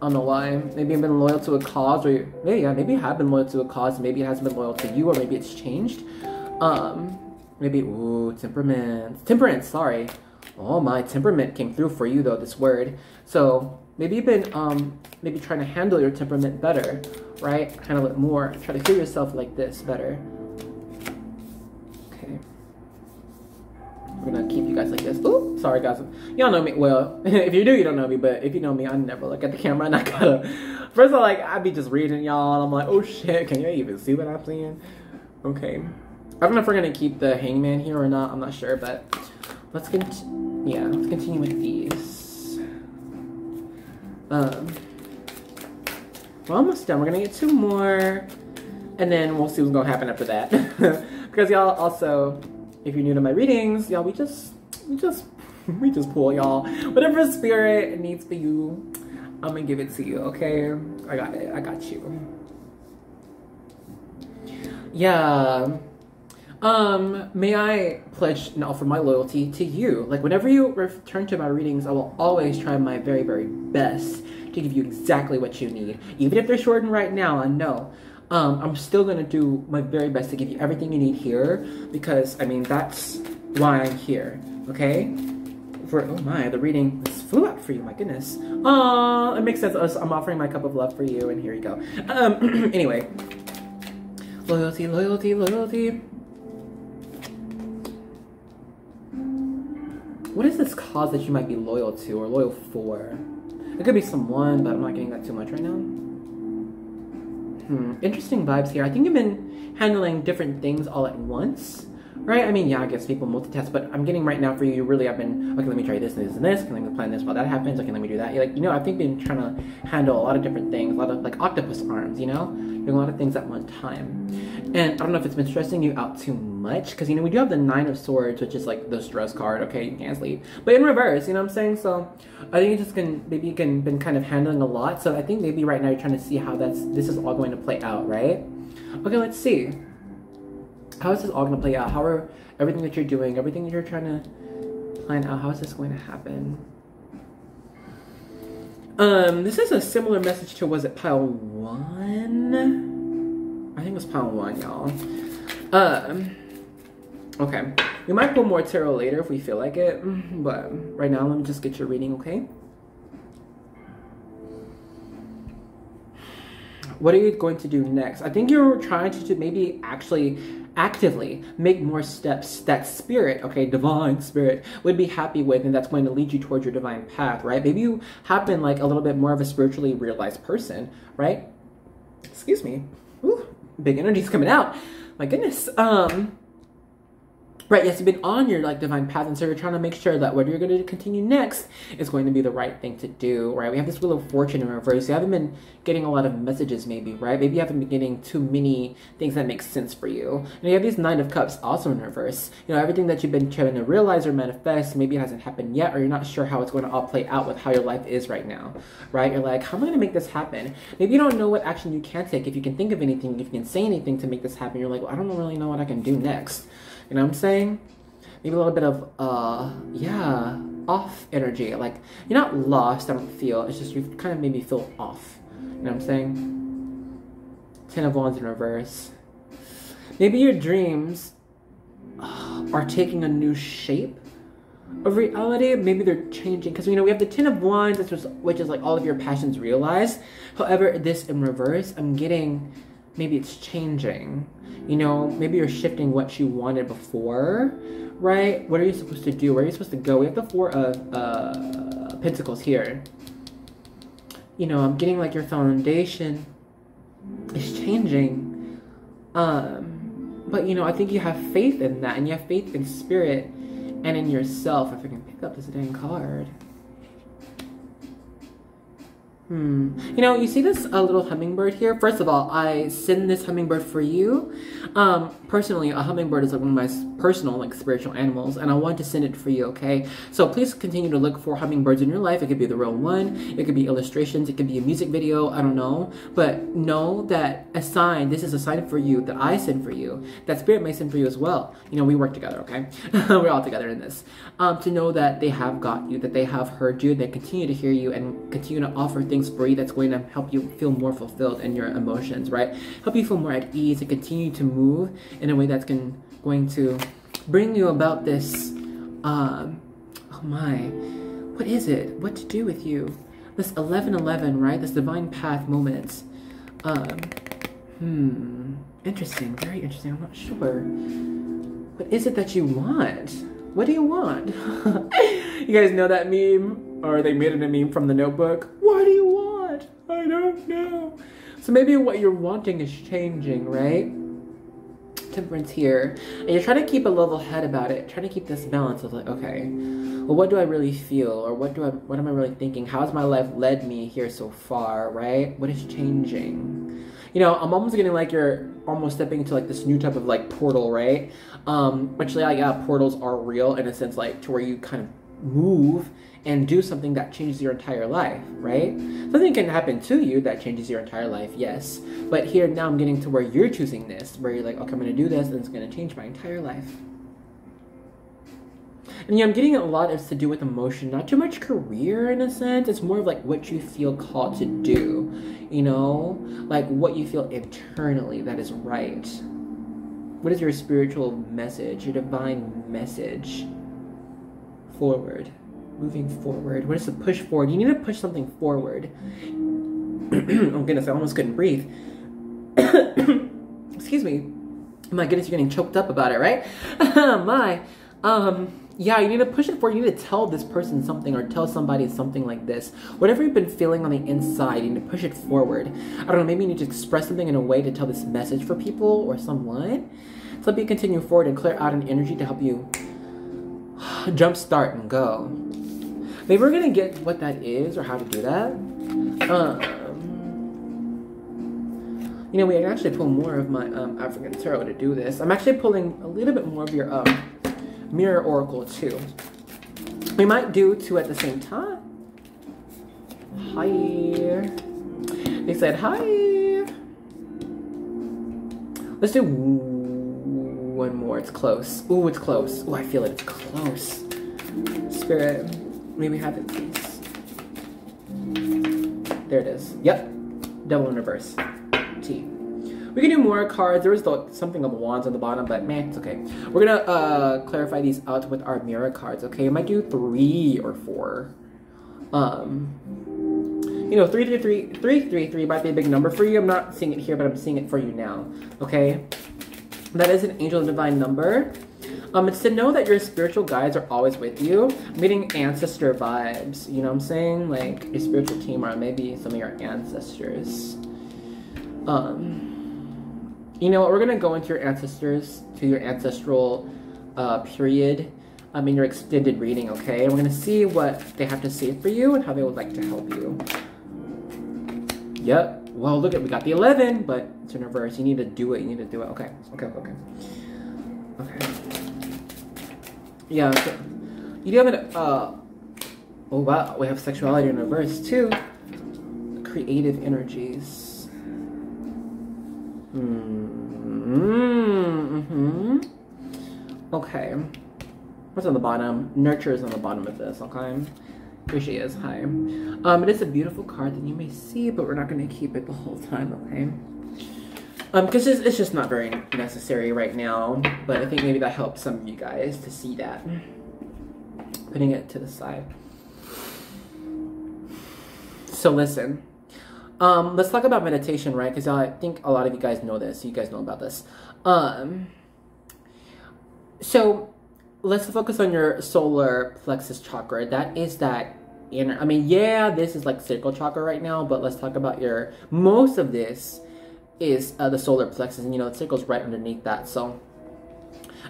I don't know why. Maybe I've been loyal to a cause, or maybe, yeah, maybe I have been loyal to a cause, maybe it hasn't been loyal to you, or maybe it's changed. Um, maybe, ooh, temperament. Temperance, sorry. Oh, my temperament came through for you, though, this word. So, Maybe you've been um, maybe trying to handle your temperament better, right? Handle it more. Try to hear yourself like this better. Okay. We're gonna keep you guys like this. Oh, sorry guys. Y'all know me well. if you do, you don't know me. But if you know me, I never look at the camera and I gotta. First of all, like I'd be just reading y'all, and I'm like, oh shit, can you even see what I'm seeing? Okay. I don't know if we're gonna keep the hangman here or not. I'm not sure, but let's get. Yeah, let's continue with these. Um, we're almost done. We're gonna get two more, and then we'll see what's gonna happen after that. because y'all also, if you're new to my readings, y'all, we just, we just, we just pull y'all. Whatever spirit needs for you, I'm gonna give it to you. Okay, I got it. I got you. Yeah. Um, may I pledge and offer my loyalty to you? Like, whenever you return to my readings, I will always try my very, very best to give you exactly what you need. Even if they're shortened right now, I know. Um, I'm still gonna do my very best to give you everything you need here because, I mean, that's why I'm here, okay? For, oh my, the reading flew out for you, my goodness. Oh, it makes sense. I'm offering my cup of love for you, and here you go. Um, anyway. Loyalty, loyalty, loyalty. What is this cause that you might be loyal to or loyal for? It could be someone, but I'm not getting that too much right now. Hmm, interesting vibes here. I think you've been handling different things all at once right? I mean, yeah, I guess people multitask, but I'm getting right now for you, you really have been, okay, let me try this and this and this, okay, let me plan this while that happens, okay, let me do that. You're like, you know, I think been trying to handle a lot of different things, a lot of like octopus arms, you know? Doing a lot of things at one time. And I don't know if it's been stressing you out too much, because, you know, we do have the Nine of Swords, which is like the stress card, okay, you can't sleep, but in reverse, you know what I'm saying? So I think you just can, maybe you can been kind of handling a lot, so I think maybe right now you're trying to see how that's, this is all going to play out, right? Okay, let's see how is this all going to play out? How are everything that you're doing, everything that you're trying to plan out, how is this going to happen? Um, this is a similar message to, was it pile one? I think it was pile one, y'all. Um, okay. We might pull more tarot later if we feel like it, but right now, let me just get your reading, okay? What are you going to do next? I think you're trying to maybe actually actively make more steps that spirit, okay, divine spirit, would be happy with, and that's going to lead you towards your divine path, right? Maybe you have been like a little bit more of a spiritually realized person, right? Excuse me. Ooh, big energy's coming out. My goodness. Um, Right, yes, you've been on your like divine path, and so you're trying to make sure that what you're going to continue next is going to be the right thing to do, right? We have this wheel of fortune in reverse. You haven't been getting a lot of messages, maybe, right? Maybe you haven't been getting too many things that make sense for you. And you have these nine of cups also in reverse. You know, everything that you've been trying to realize or manifest, maybe it hasn't happened yet, or you're not sure how it's going to all play out with how your life is right now, right? You're like, how am I going to make this happen? Maybe you don't know what action you can take. If you can think of anything, if you can say anything to make this happen, you're like, well, I don't really know what I can do next. You know what I'm saying? Maybe a little bit of, uh, yeah, off energy. Like, you're not lost, I don't feel. It's just you've kind of made me feel off. You know what I'm saying? Ten of Wands in reverse. Maybe your dreams are taking a new shape of reality. Maybe they're changing because you know we have the Ten of Wands, which is, which is like all of your passions realized. However, this in reverse, I'm getting maybe it's changing. You know, maybe you're shifting what you wanted before, right? What are you supposed to do? Where are you supposed to go? We have the Four of uh, Pentacles here. You know, I'm getting like your foundation is changing. Um, but you know, I think you have faith in that, and you have faith in spirit and in yourself. If I can pick up this dang card. Hmm. You know, you see this uh, little hummingbird here? First of all, I send this hummingbird for you. Um, personally, a hummingbird is like one of my personal, like, spiritual animals, and I want to send it for you, okay? So please continue to look for hummingbirds in your life. It could be the real one, it could be illustrations, it could be a music video, I don't know. But know that a sign, this is a sign for you that I send for you, that spirit may send for you as well. You know, we work together, okay? We're all together in this. Um, to know that they have got you, that they have heard you, they continue to hear you, and continue to offer things things for you that's going to help you feel more fulfilled in your emotions, right? Help you feel more at ease and continue to move in a way that's can, going to bring you about this, um, oh my, what is it? What to do with you? This 1111, right? This divine path moments. Um, hmm, interesting, very interesting. I'm not sure. What is it that you want? What do you want? you guys know that meme? Or they made it a meme from the notebook? What do you want? I don't know. So maybe what you're wanting is changing, right? Temperance here. And you're trying to keep a level head about it. Trying to keep this balance of like, okay, well, what do I really feel? Or what do I, what am I really thinking? How has my life led me here so far, right? What is changing? You know, I'm almost getting like you're almost stepping into like this new type of like portal, right? Um, which like, yeah, portals are real in a sense, like to where you kind of move and do something that changes your entire life, right? Something can happen to you that changes your entire life, yes. But here now I'm getting to where you're choosing this, where you're like, okay, I'm gonna do this and it's gonna change my entire life. And yeah, I'm getting a lot of to do with emotion, not too much career in a sense. It's more of like what you feel called to do, you know? Like what you feel internally that is right. What is your spiritual message, your divine message forward? Moving forward. What is the push forward? You need to push something forward. oh goodness, I almost couldn't breathe. Excuse me. My goodness, you're getting choked up about it, right? My. Um, yeah, you need to push it forward. You need to tell this person something or tell somebody something like this. Whatever you've been feeling on the inside, you need to push it forward. I don't know, maybe you need to express something in a way to tell this message for people or someone. So let me continue forward and clear out an energy to help you jump start and go. Maybe we're gonna get what that is or how to do that. Um, you know, we can actually pull more of my um, African tarot to do this. I'm actually pulling a little bit more of your um, mirror oracle too. We might do two at the same time. Hi. They said hi. Let's do one more. It's close. Ooh, it's close. Ooh, I feel it. It's close. Spirit. May we have it, please? There it is. Yep. Double in reverse. T. We can do more cards. There was something of wands on the bottom, but man, it's okay. We're gonna uh, clarify these out with our mirror cards, okay? I might do three or four. Um, you know, three, three, three, three, three, three might be a big number for you. I'm not seeing it here, but I'm seeing it for you now, okay? That is an angel divine number. Um, it's to know that your spiritual guides are always with you. I'm ancestor vibes, you know what I'm saying? Like your spiritual team or maybe some of your ancestors. Um, you know what? We're gonna go into your ancestors, to your ancestral uh, period. I mean, your extended reading, okay? And we're gonna see what they have to say for you and how they would like to help you. Yep. Well, look at we got the 11, but it's in reverse. You need to do it. You need to do it. Okay. Okay. Okay. Okay. Yeah, so you do have an, uh, oh wow, we have sexuality in reverse too. Creative energies. Mm hmm. Okay. What's on the bottom? Nurture is on the bottom of this, okay? Here she is. Hi. Um, it is a beautiful card that you may see, but we're not going to keep it the whole time, okay? Um, because it's, it's just not very necessary right now, but I think maybe that helps some of you guys to see that. Putting it to the side. So listen, um, let's talk about meditation, right? Because I think a lot of you guys know this. You guys know about this. Um, so let's focus on your solar plexus chakra. That is that inner. I mean, yeah, this is like sacral chakra right now, but let's talk about your most of this is uh, the solar plexus, and you know the sacral's right underneath that. So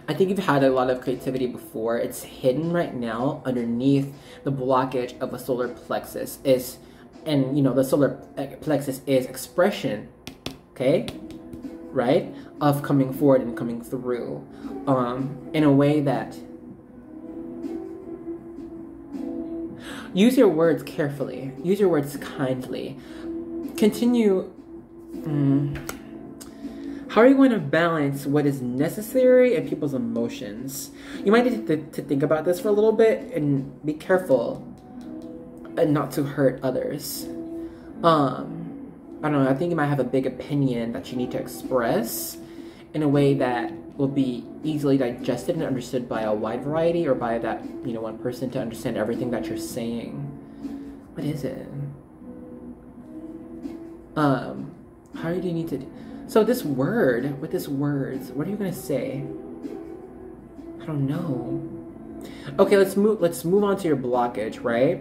I think you've had a lot of creativity before. It's hidden right now underneath the blockage of a solar plexus. Is and you know the solar uh, plexus is expression, okay, right, of coming forward and coming through, um, in a way that. Use your words carefully. Use your words kindly. Continue Mm. How are you going to balance what is necessary and people's emotions? You might need to, to think about this for a little bit and be careful and not to hurt others. Um, I don't know, I think you might have a big opinion that you need to express in a way that will be easily digested and understood by a wide variety or by that, you know, one person to understand everything that you're saying. What is it? Um, how do you need to? Do? So this word, with this words, what are you gonna say? I don't know. Okay, let's move. Let's move on to your blockage, right?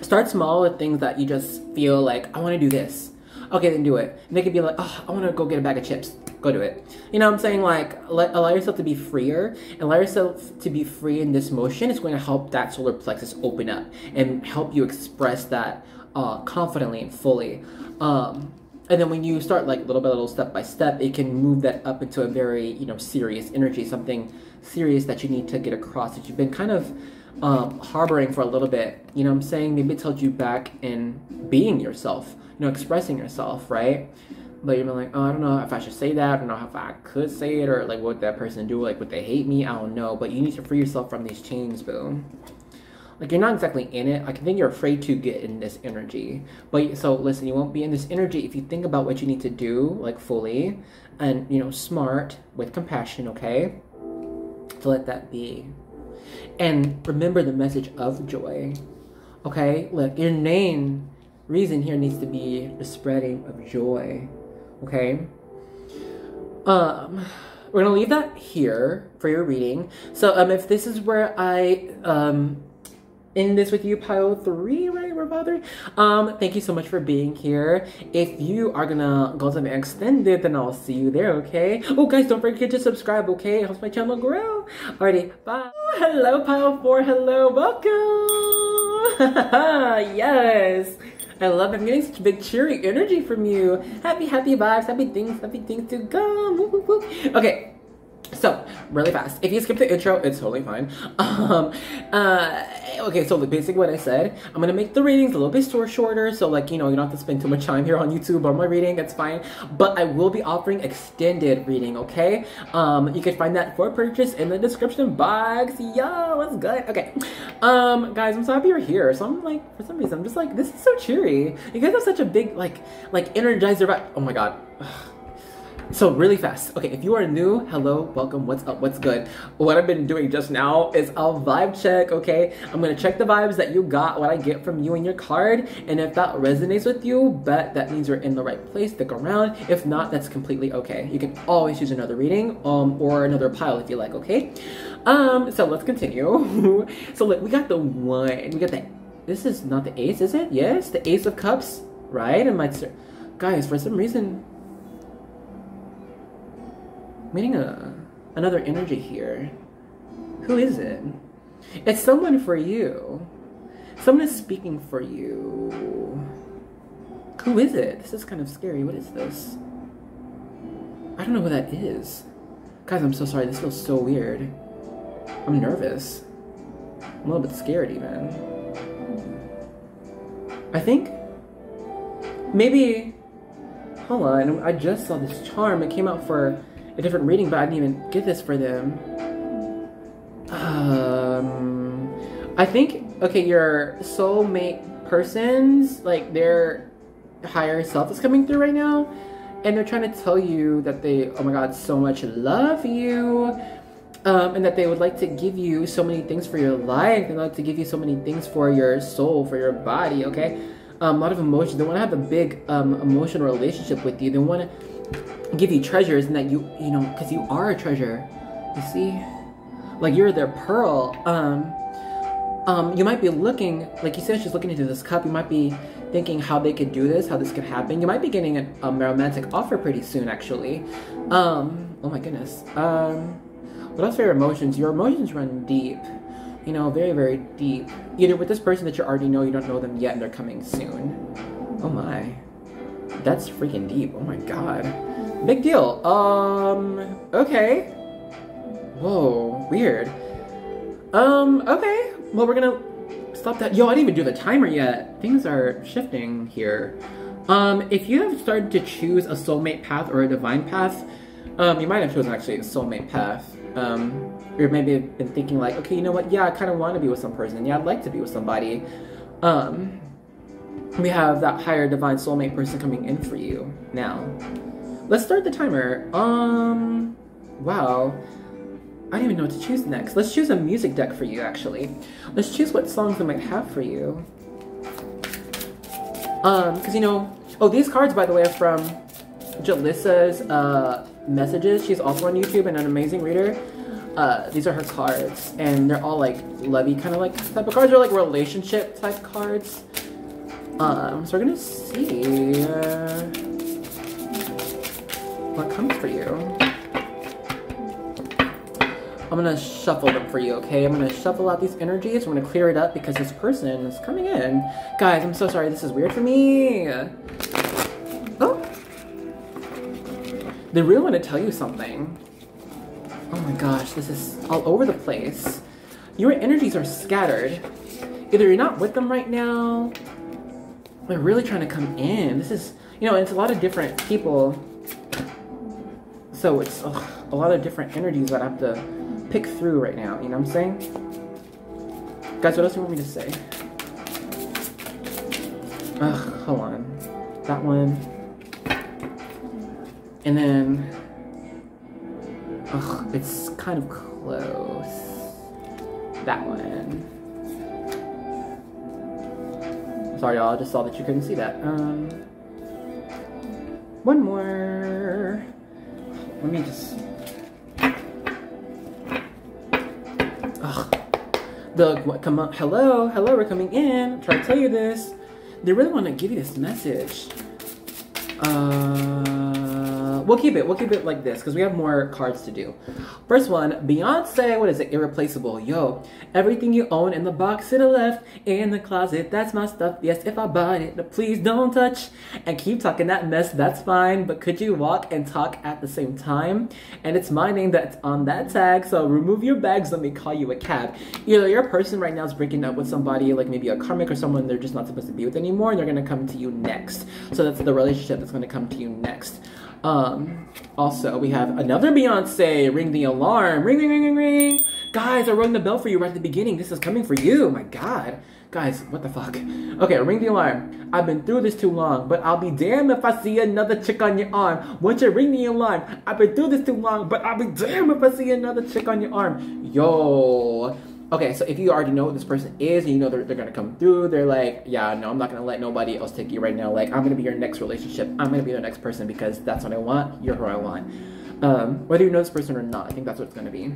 Start small with things that you just feel like I want to do this. Okay, then do it. And they could be like, oh, I want to go get a bag of chips. Go do it. You know what I'm saying? Like, let, allow yourself to be freer and allow yourself to be free in this motion. It's going to help that solar plexus open up and help you express that uh, confidently and fully. Um, and then when you start like little by little step by step it can move that up into a very you know serious energy something serious that you need to get across that you've been kind of um, harboring for a little bit. You know what i'm saying? Maybe it's held you back in being yourself you know expressing yourself right? But you're like oh i don't know if i should say that. I don't know if i could say it or like what that person do like would they hate me? I don't know. But you need to free yourself from these chains boo like you're not exactly in it. I can think you're afraid to get in this energy. But so listen, you won't be in this energy if you think about what you need to do, like fully, and you know, smart with compassion. Okay, to let that be, and remember the message of joy. Okay, look, your main reason here needs to be the spreading of joy. Okay. Um we're gonna leave that here for your reading. So um, if this is where I um, in this with you pile three right we're bothered um thank you so much for being here. If you are gonna go to the extended then i'll see you there okay? Oh guys don't forget to subscribe okay? It helps my channel grow. Alrighty bye. Hello pile four. Hello welcome. Yes. I love it. I'm getting such big cheery energy from you. Happy, happy vibes, happy things, happy things to come. Okay, so really fast. If you skip the intro, it's totally fine. Um, uh, okay, so basically what I said, I'm gonna make the readings a little bit shorter, so like, you know, you don't have to spend too much time here on YouTube on my reading, it's fine. But I will be offering extended reading, okay? Um, you can find that for purchase in the description box. Yo, what's good? Okay. Um, guys, I'm so happy you're here. So I'm like, for some reason, I'm just like, this is so cheery. You guys have such a big, like, like energizer vibe. Oh my god. So really fast. Okay, if you are new, hello, welcome, what's up, what's good? What I've been doing just now is I'll vibe check, okay? I'm gonna check the vibes that you got, what I get from you and your card, and if that resonates with you, bet that means you're in the right place, stick around. If not, that's completely okay. You can always use another reading um, or another pile if you like, okay? Um, so let's continue. so look, we got the one, we got the, this is not the ace, is it? Yes, the ace of cups, right? And my, guys, for some reason, meeting a another energy here. Who is it? It's someone for you. Someone is speaking for you. Who is it? This is kind of scary. What is this? I don't know who that is. Guys, I'm so sorry. This feels so weird. I'm nervous. I'm a little bit scared even. I think maybe hold on. I just saw this charm. It came out for a different reading, but I didn't even get this for them. Um, I think okay, your soulmate person's like their higher self is coming through right now, and they're trying to tell you that they, oh my god, so much love you. Um, and that they would like to give you so many things for your life. They'd like to give you so many things for your soul, for your body, okay? Um, a lot of emotions. They want to have a big um, emotional relationship with you. They want to give you treasures and that you, you know, because you are a treasure. You see? Like you're their pearl. Um, um, you might be looking, like you said, she's looking into this cup. You might be thinking how they could do this, how this could happen. You might be getting a, a romantic offer pretty soon, actually. Um, oh my goodness. Um, what else are your emotions? Your emotions run deep. You know, very, very deep. Either with this person that you already know, you don't know them yet, and they're coming soon. Oh my. That's freaking deep. Oh my god. Big deal. Um, okay. Whoa, weird. Um, okay. Well, we're gonna stop that. Yo, I didn't even do the timer yet. Things are shifting here. Um, if you have started to choose a soulmate path or a divine path, um, you might have chosen actually a soulmate path. Um, or maybe been thinking like, okay, you know what? Yeah, I kind of want to be with some person. Yeah, I'd like to be with somebody. Um, we have that higher divine soulmate person coming in for you now. Let's start the timer. Um, wow. I don't even know what to choose next. Let's choose a music deck for you, actually. Let's choose what songs I might have for you. Um, because, you know... Oh, these cards, by the way, are from Jalissa's uh, messages. She's also on YouTube and an amazing reader. Uh, these are her cards, and they're all like lovey kind of like type of cards. They're like relationship type cards. Um, so we're gonna see uh, what comes for you. I'm gonna shuffle them for you, okay? I'm gonna shuffle out these energies. I'm gonna clear it up because this person is coming in. Guys, I'm so sorry. This is weird for me. Oh. They really want to tell you something. Oh my gosh, this is all over the place. Your energies are scattered. Either you're not with them right now, they're really trying to come in. This is, you know, it's a lot of different people. So it's ugh, a lot of different energies that I have to pick through right now, you know what I'm saying? Guys, what else do you want me to say? Ugh, hold on. That one. And then, ugh, it's kind of close. That one. Sorry, y'all. I just saw that you couldn't see that. Um, one more. Let me just. Ugh. Come on. Hello, hello. We're coming in. Try to tell you this. They really want to give you this message. Uh we'll keep it. We'll keep it like this because we have more cards to do. First one, Beyonce. What is it? Irreplaceable. Yo, everything you own in the box to the left in the closet. That's my stuff. Yes, if I bought it, please don't touch and keep talking that mess. That's fine. But could you walk and talk at the same time? And it's my name that's on that tag. So remove your bags. Let me call you a cab. Either your person right now is breaking up with somebody, like maybe a karmic or someone they're just not supposed to be with anymore, and they're gonna come to you next. So that's the relationship that's gonna come to you next. Um, also, we have another Beyonce, Ring the Alarm. Ring, ring, ring, ring, ring. Guys, I rang the bell for you right at the beginning. This is coming for you. My God. Guys, what the fuck? Okay, ring the alarm. I've been through this too long, but I'll be damned if I see another chick on your arm. Once you ring the alarm, I've been through this too long, but I'll be damned if I see another chick on your arm. Yo. Okay, so if you already know who this person is and you know they're, they're gonna come through, they're like, yeah, no, I'm not gonna let nobody else take you right now. Like, I'm gonna be your next relationship. I'm gonna be the next person because that's what I want. You're who I want. Um, whether you know this person or not, I think that's what it's gonna be.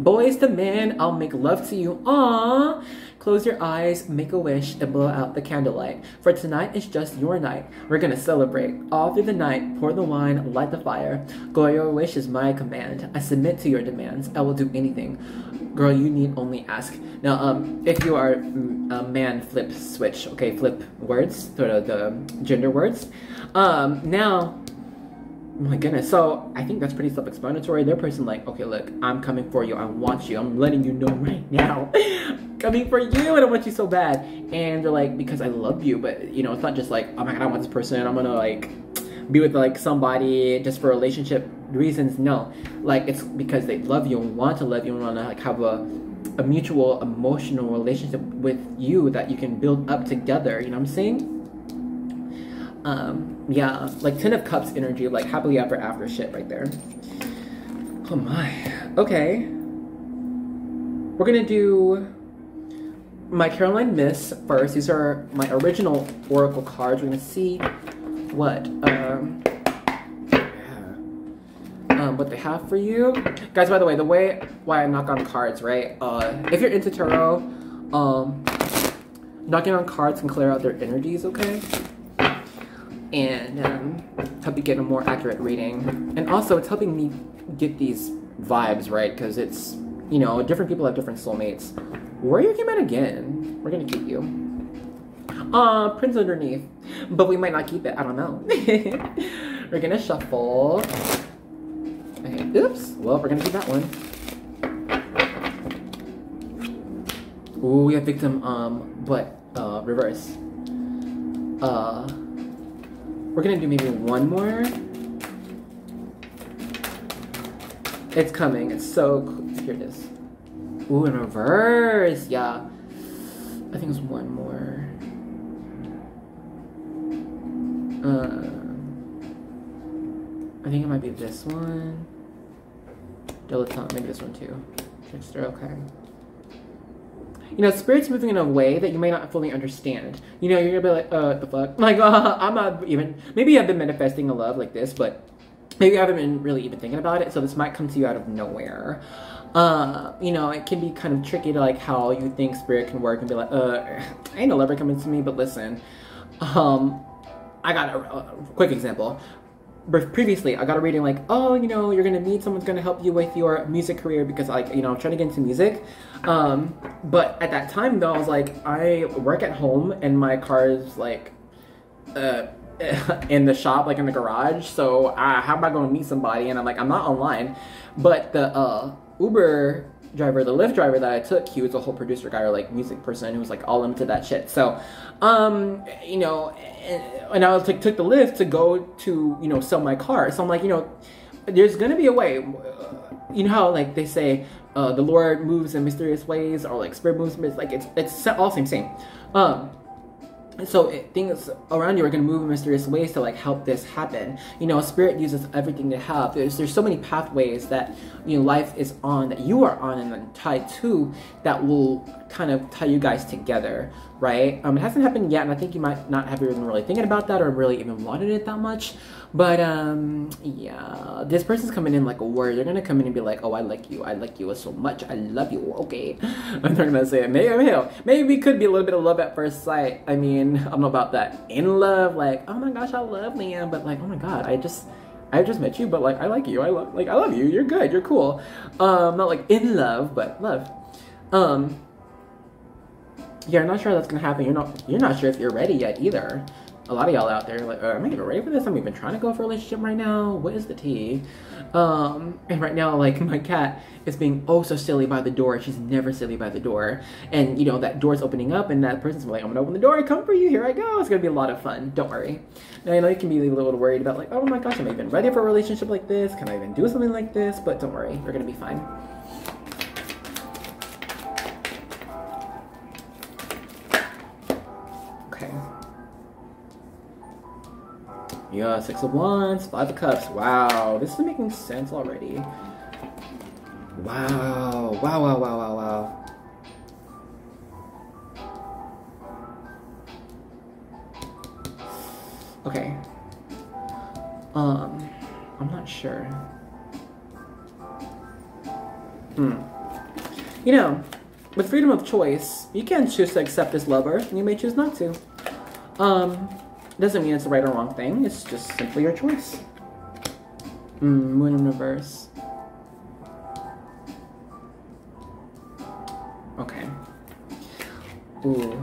Boyz II Men, I'll make love to you. Aww. Close your eyes, make a wish, and blow out the candlelight. For tonight is just your night. We're gonna celebrate. All through the night, pour the wine, light the fire. Go, your wish is my command. I submit to your demands. I will do anything. Girl, you need only ask. Now, um, if you are mm, a man, flip switch. Okay, flip words, the, the gender words. Um, now, Oh my goodness. So I think that's pretty self-explanatory. Their person like, okay, look, I'm coming for you. I want you. I'm letting you know right now. coming for you and I want you so bad. And they're like, because I love you. But you know, it's not just like, oh my god, I want this person. I'm gonna like be with like somebody just for relationship reasons. No. Like it's because they love you and want to love you and wanna like have a a mutual emotional relationship with you that you can build up together. You know what I'm saying? Um, yeah, like Ten of Cups energy, like happily ever after shit right there. Oh my. Okay. We're gonna do my Caroline Myss first. These are my original Oracle cards. We're gonna see what um, um, what they have for you. Guys, by the way, the way why I knock on cards, right? Uh, if you're into tarot, um, knocking on cards can clear out their energies, okay? And um, help you get a more accurate reading. And also, it's helping me get these vibes, right? Because it's, you know, different people have different soulmates. Warrior came out again. We're gonna keep you. Uh, Prince underneath. But we might not keep it, I don't know. we're gonna shuffle. Oops. Well, we're gonna keep that one. Ooh, we have victim, um, but, uh, reverse. Uh, we're gonna do maybe one more. It's coming, it's so, here it is. Ooh, in reverse, yeah. I think it's one more. Uh, I think it might be this one. Dilettante, maybe this one too. Trickster, okay. You know, spirit's moving in a way that you may not fully understand. You know, you're gonna be like, uh, the fuck? Like, uh, I'm not even, maybe I've been manifesting a love like this, but maybe I haven't been really even thinking about it, so this might come to you out of nowhere. Uh, you know, it can be kind of tricky to like how you think spirit can work and be like, uh, I ain't no lover coming to me, but listen, um, I got a, a quick example previously I got a reading like, oh, you know, you're gonna meet someone's gonna help you with your music career because like, you know, I'm trying to get into music. Um, but at that time though, I was like, I work at home and my car is like, uh, in the shop, like in the garage. So how am I to meet somebody? And I'm like, I'm not online. But the uh, Uber driver, the Lyft driver that I took, he was a whole producer guy or like music person who was like all into that shit. So, um, you know, and I was like took the Lyft to go to you know sell my car. So I'm like, you know, there's gonna be a way. You know how like they say uh, the Lord moves in mysterious ways, or like spirit moves, like it's it's all same same. Um, so it, things around you are going to move in mysterious ways to like help this happen. You know spirit uses everything to help. There's there's so many pathways that you know life is on that you are on and tied to that will kind of tie you guys together right um it hasn't happened yet and i think you might not have even really thinking about that or really even wanted it that much but um yeah this person's coming in like a word they're gonna come in and be like oh i like you i like you so much i love you okay and they're gonna say it. maybe maybe maybe we could be a little bit of love at first sight i mean i don't know about that in love like oh my gosh i love liam but like oh my god i just I just met you, but like I like you. I love like I love you. You're good. You're cool. Um, not like in love, but love. Um, yeah, I'm not sure that's gonna happen. You're not you're not sure if you're ready yet either. A lot of y'all out there are like, am I even ready for this? I'm even trying to go for a relationship right now. What is the tea? Um, and right now, like my cat is being oh so silly by the door. She's never silly by the door. And you know that door's opening up, and that person's like, I'm gonna open the door. I come for you. Here I go. It's gonna be a lot of fun. Don't worry. Now, I know you can be a little worried about like, oh my gosh, am I even ready for a relationship like this? Can I even do something like this? But don't worry, we're gonna be fine. Yeah, six of wands, five of cups. Wow, this is making sense already. Wow, wow, wow, wow, wow, wow. Okay. Um, I'm not sure. Hmm. You know, with freedom of choice, you can choose to accept this lover, and you may choose not to. Um, doesn't mean it's the right or wrong thing. It's just simply your choice. Mm, moon in reverse. Okay. Ooh.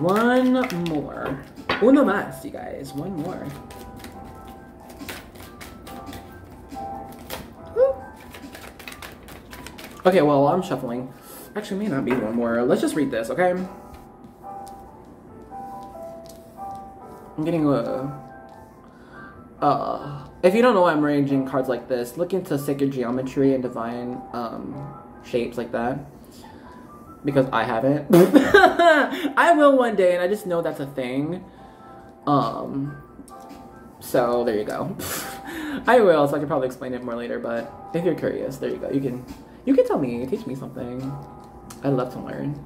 One more. Uno más, you guys. One more. Okay, well, I'm shuffling. Actually, may not be one more. Let's just read this, okay? I'm getting a... Uh, if you don't know why I'm arranging cards like this, look into sacred geometry and divine um, shapes like that. because I haven't. I will one day, and I just know that's a thing. Um, so there you go. I will, so I can probably explain it more later. But if you're curious, there you go. You can you can tell me, teach me something. I love to learn.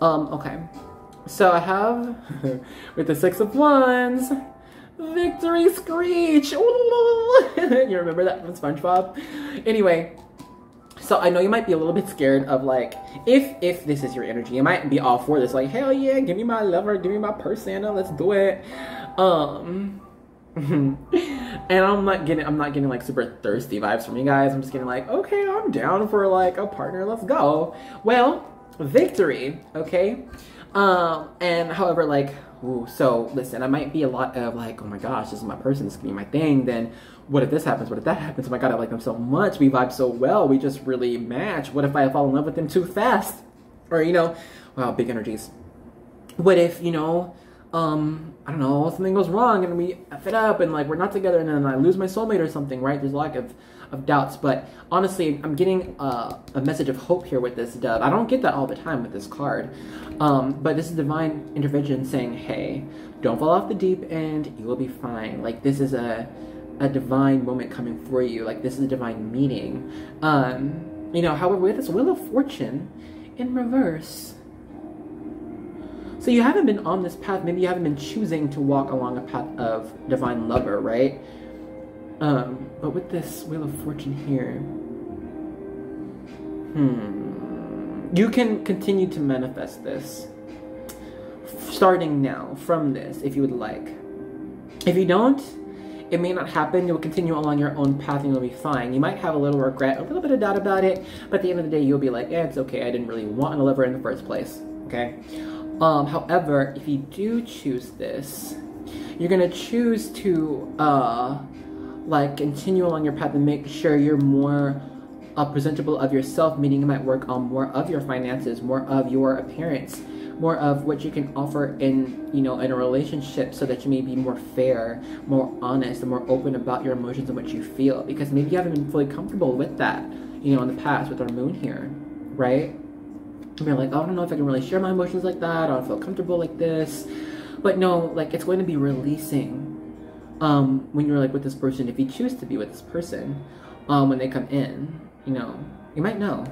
Um, okay. So I have with the six of wands, victory screech. you remember that from SpongeBob? Anyway, so I know you might be a little bit scared of like if if this is your energy, you might be all for this, like hell yeah, give me my lover, give me my persona, let's do it. Um and I'm not getting I'm not getting like super thirsty vibes from you guys. I'm just getting like, okay, I'm down for like a partner, let's go. Well, victory, okay? Um, and however, like, ooh, so listen, I might be a lot of like, oh my gosh, this is my person, this could be my thing. Then what if this happens? What if that happens? Oh my god, I like them so much. We vibe so well. We just really match. What if I fall in love with them too fast? Or, you know, wow, big energies. What if, you know, um, I don't know, something goes wrong and we F up and like we're not together and then I lose my soulmate or something, right? There's a lack of, of doubts. But honestly, I'm getting uh, a message of hope here with this dove. I don't get that all the time with this card. Um, but this is divine intervention saying, hey, don't fall off the deep end, you will be fine. Like this is a a divine moment coming for you. Like this is a divine meeting. Um, you know, however, with this Wheel of Fortune in reverse, so you haven't been on this path. Maybe you haven't been choosing to walk along a path of divine lover, right? Um, but with this Wheel of Fortune here, hmm, you can continue to manifest this. Starting now, from this, if you would like. If you don't, it may not happen. You'll continue along your own path and you'll be fine. You might have a little regret, a little bit of doubt about it, but at the end of the day, you'll be like, yeah, it's okay. I didn't really want a lover in the first place. Okay? Um, however, if you do choose this, you're gonna choose to uh, like continue along your path and make sure you're more uh, presentable of yourself. Meaning, you might work on more of your finances, more of your appearance, more of what you can offer in you know in a relationship, so that you may be more fair, more honest, and more open about your emotions and what you feel. Because maybe you haven't been fully comfortable with that, you know, in the past with our moon here, right? you're like, oh, I don't know if I can really share my emotions like that. I don't feel comfortable like this. But no, like it's going to be releasing um, when you're like with this person. If you choose to be with this person, um, when they come in, you know, you might know.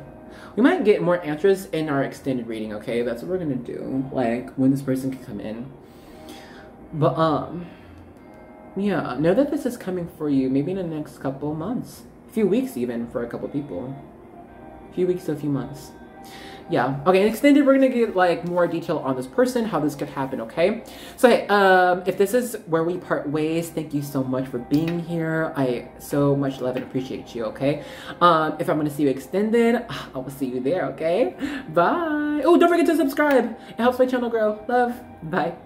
We might get more answers in our extended reading. Okay, that's what we're gonna do. Like when this person can come in. But um, yeah, know that this is coming for you. Maybe in the next couple months, a few weeks even for a couple people. A few weeks to a few months yeah. Okay extended we're gonna get like more detail on this person how this could happen okay? So hey um if this is where we part ways thank you so much for being here. I so much love and appreciate you okay? Um if i'm gonna see you extended i will see you there okay? Bye. Oh don't forget to subscribe. It helps my channel grow. Love. Bye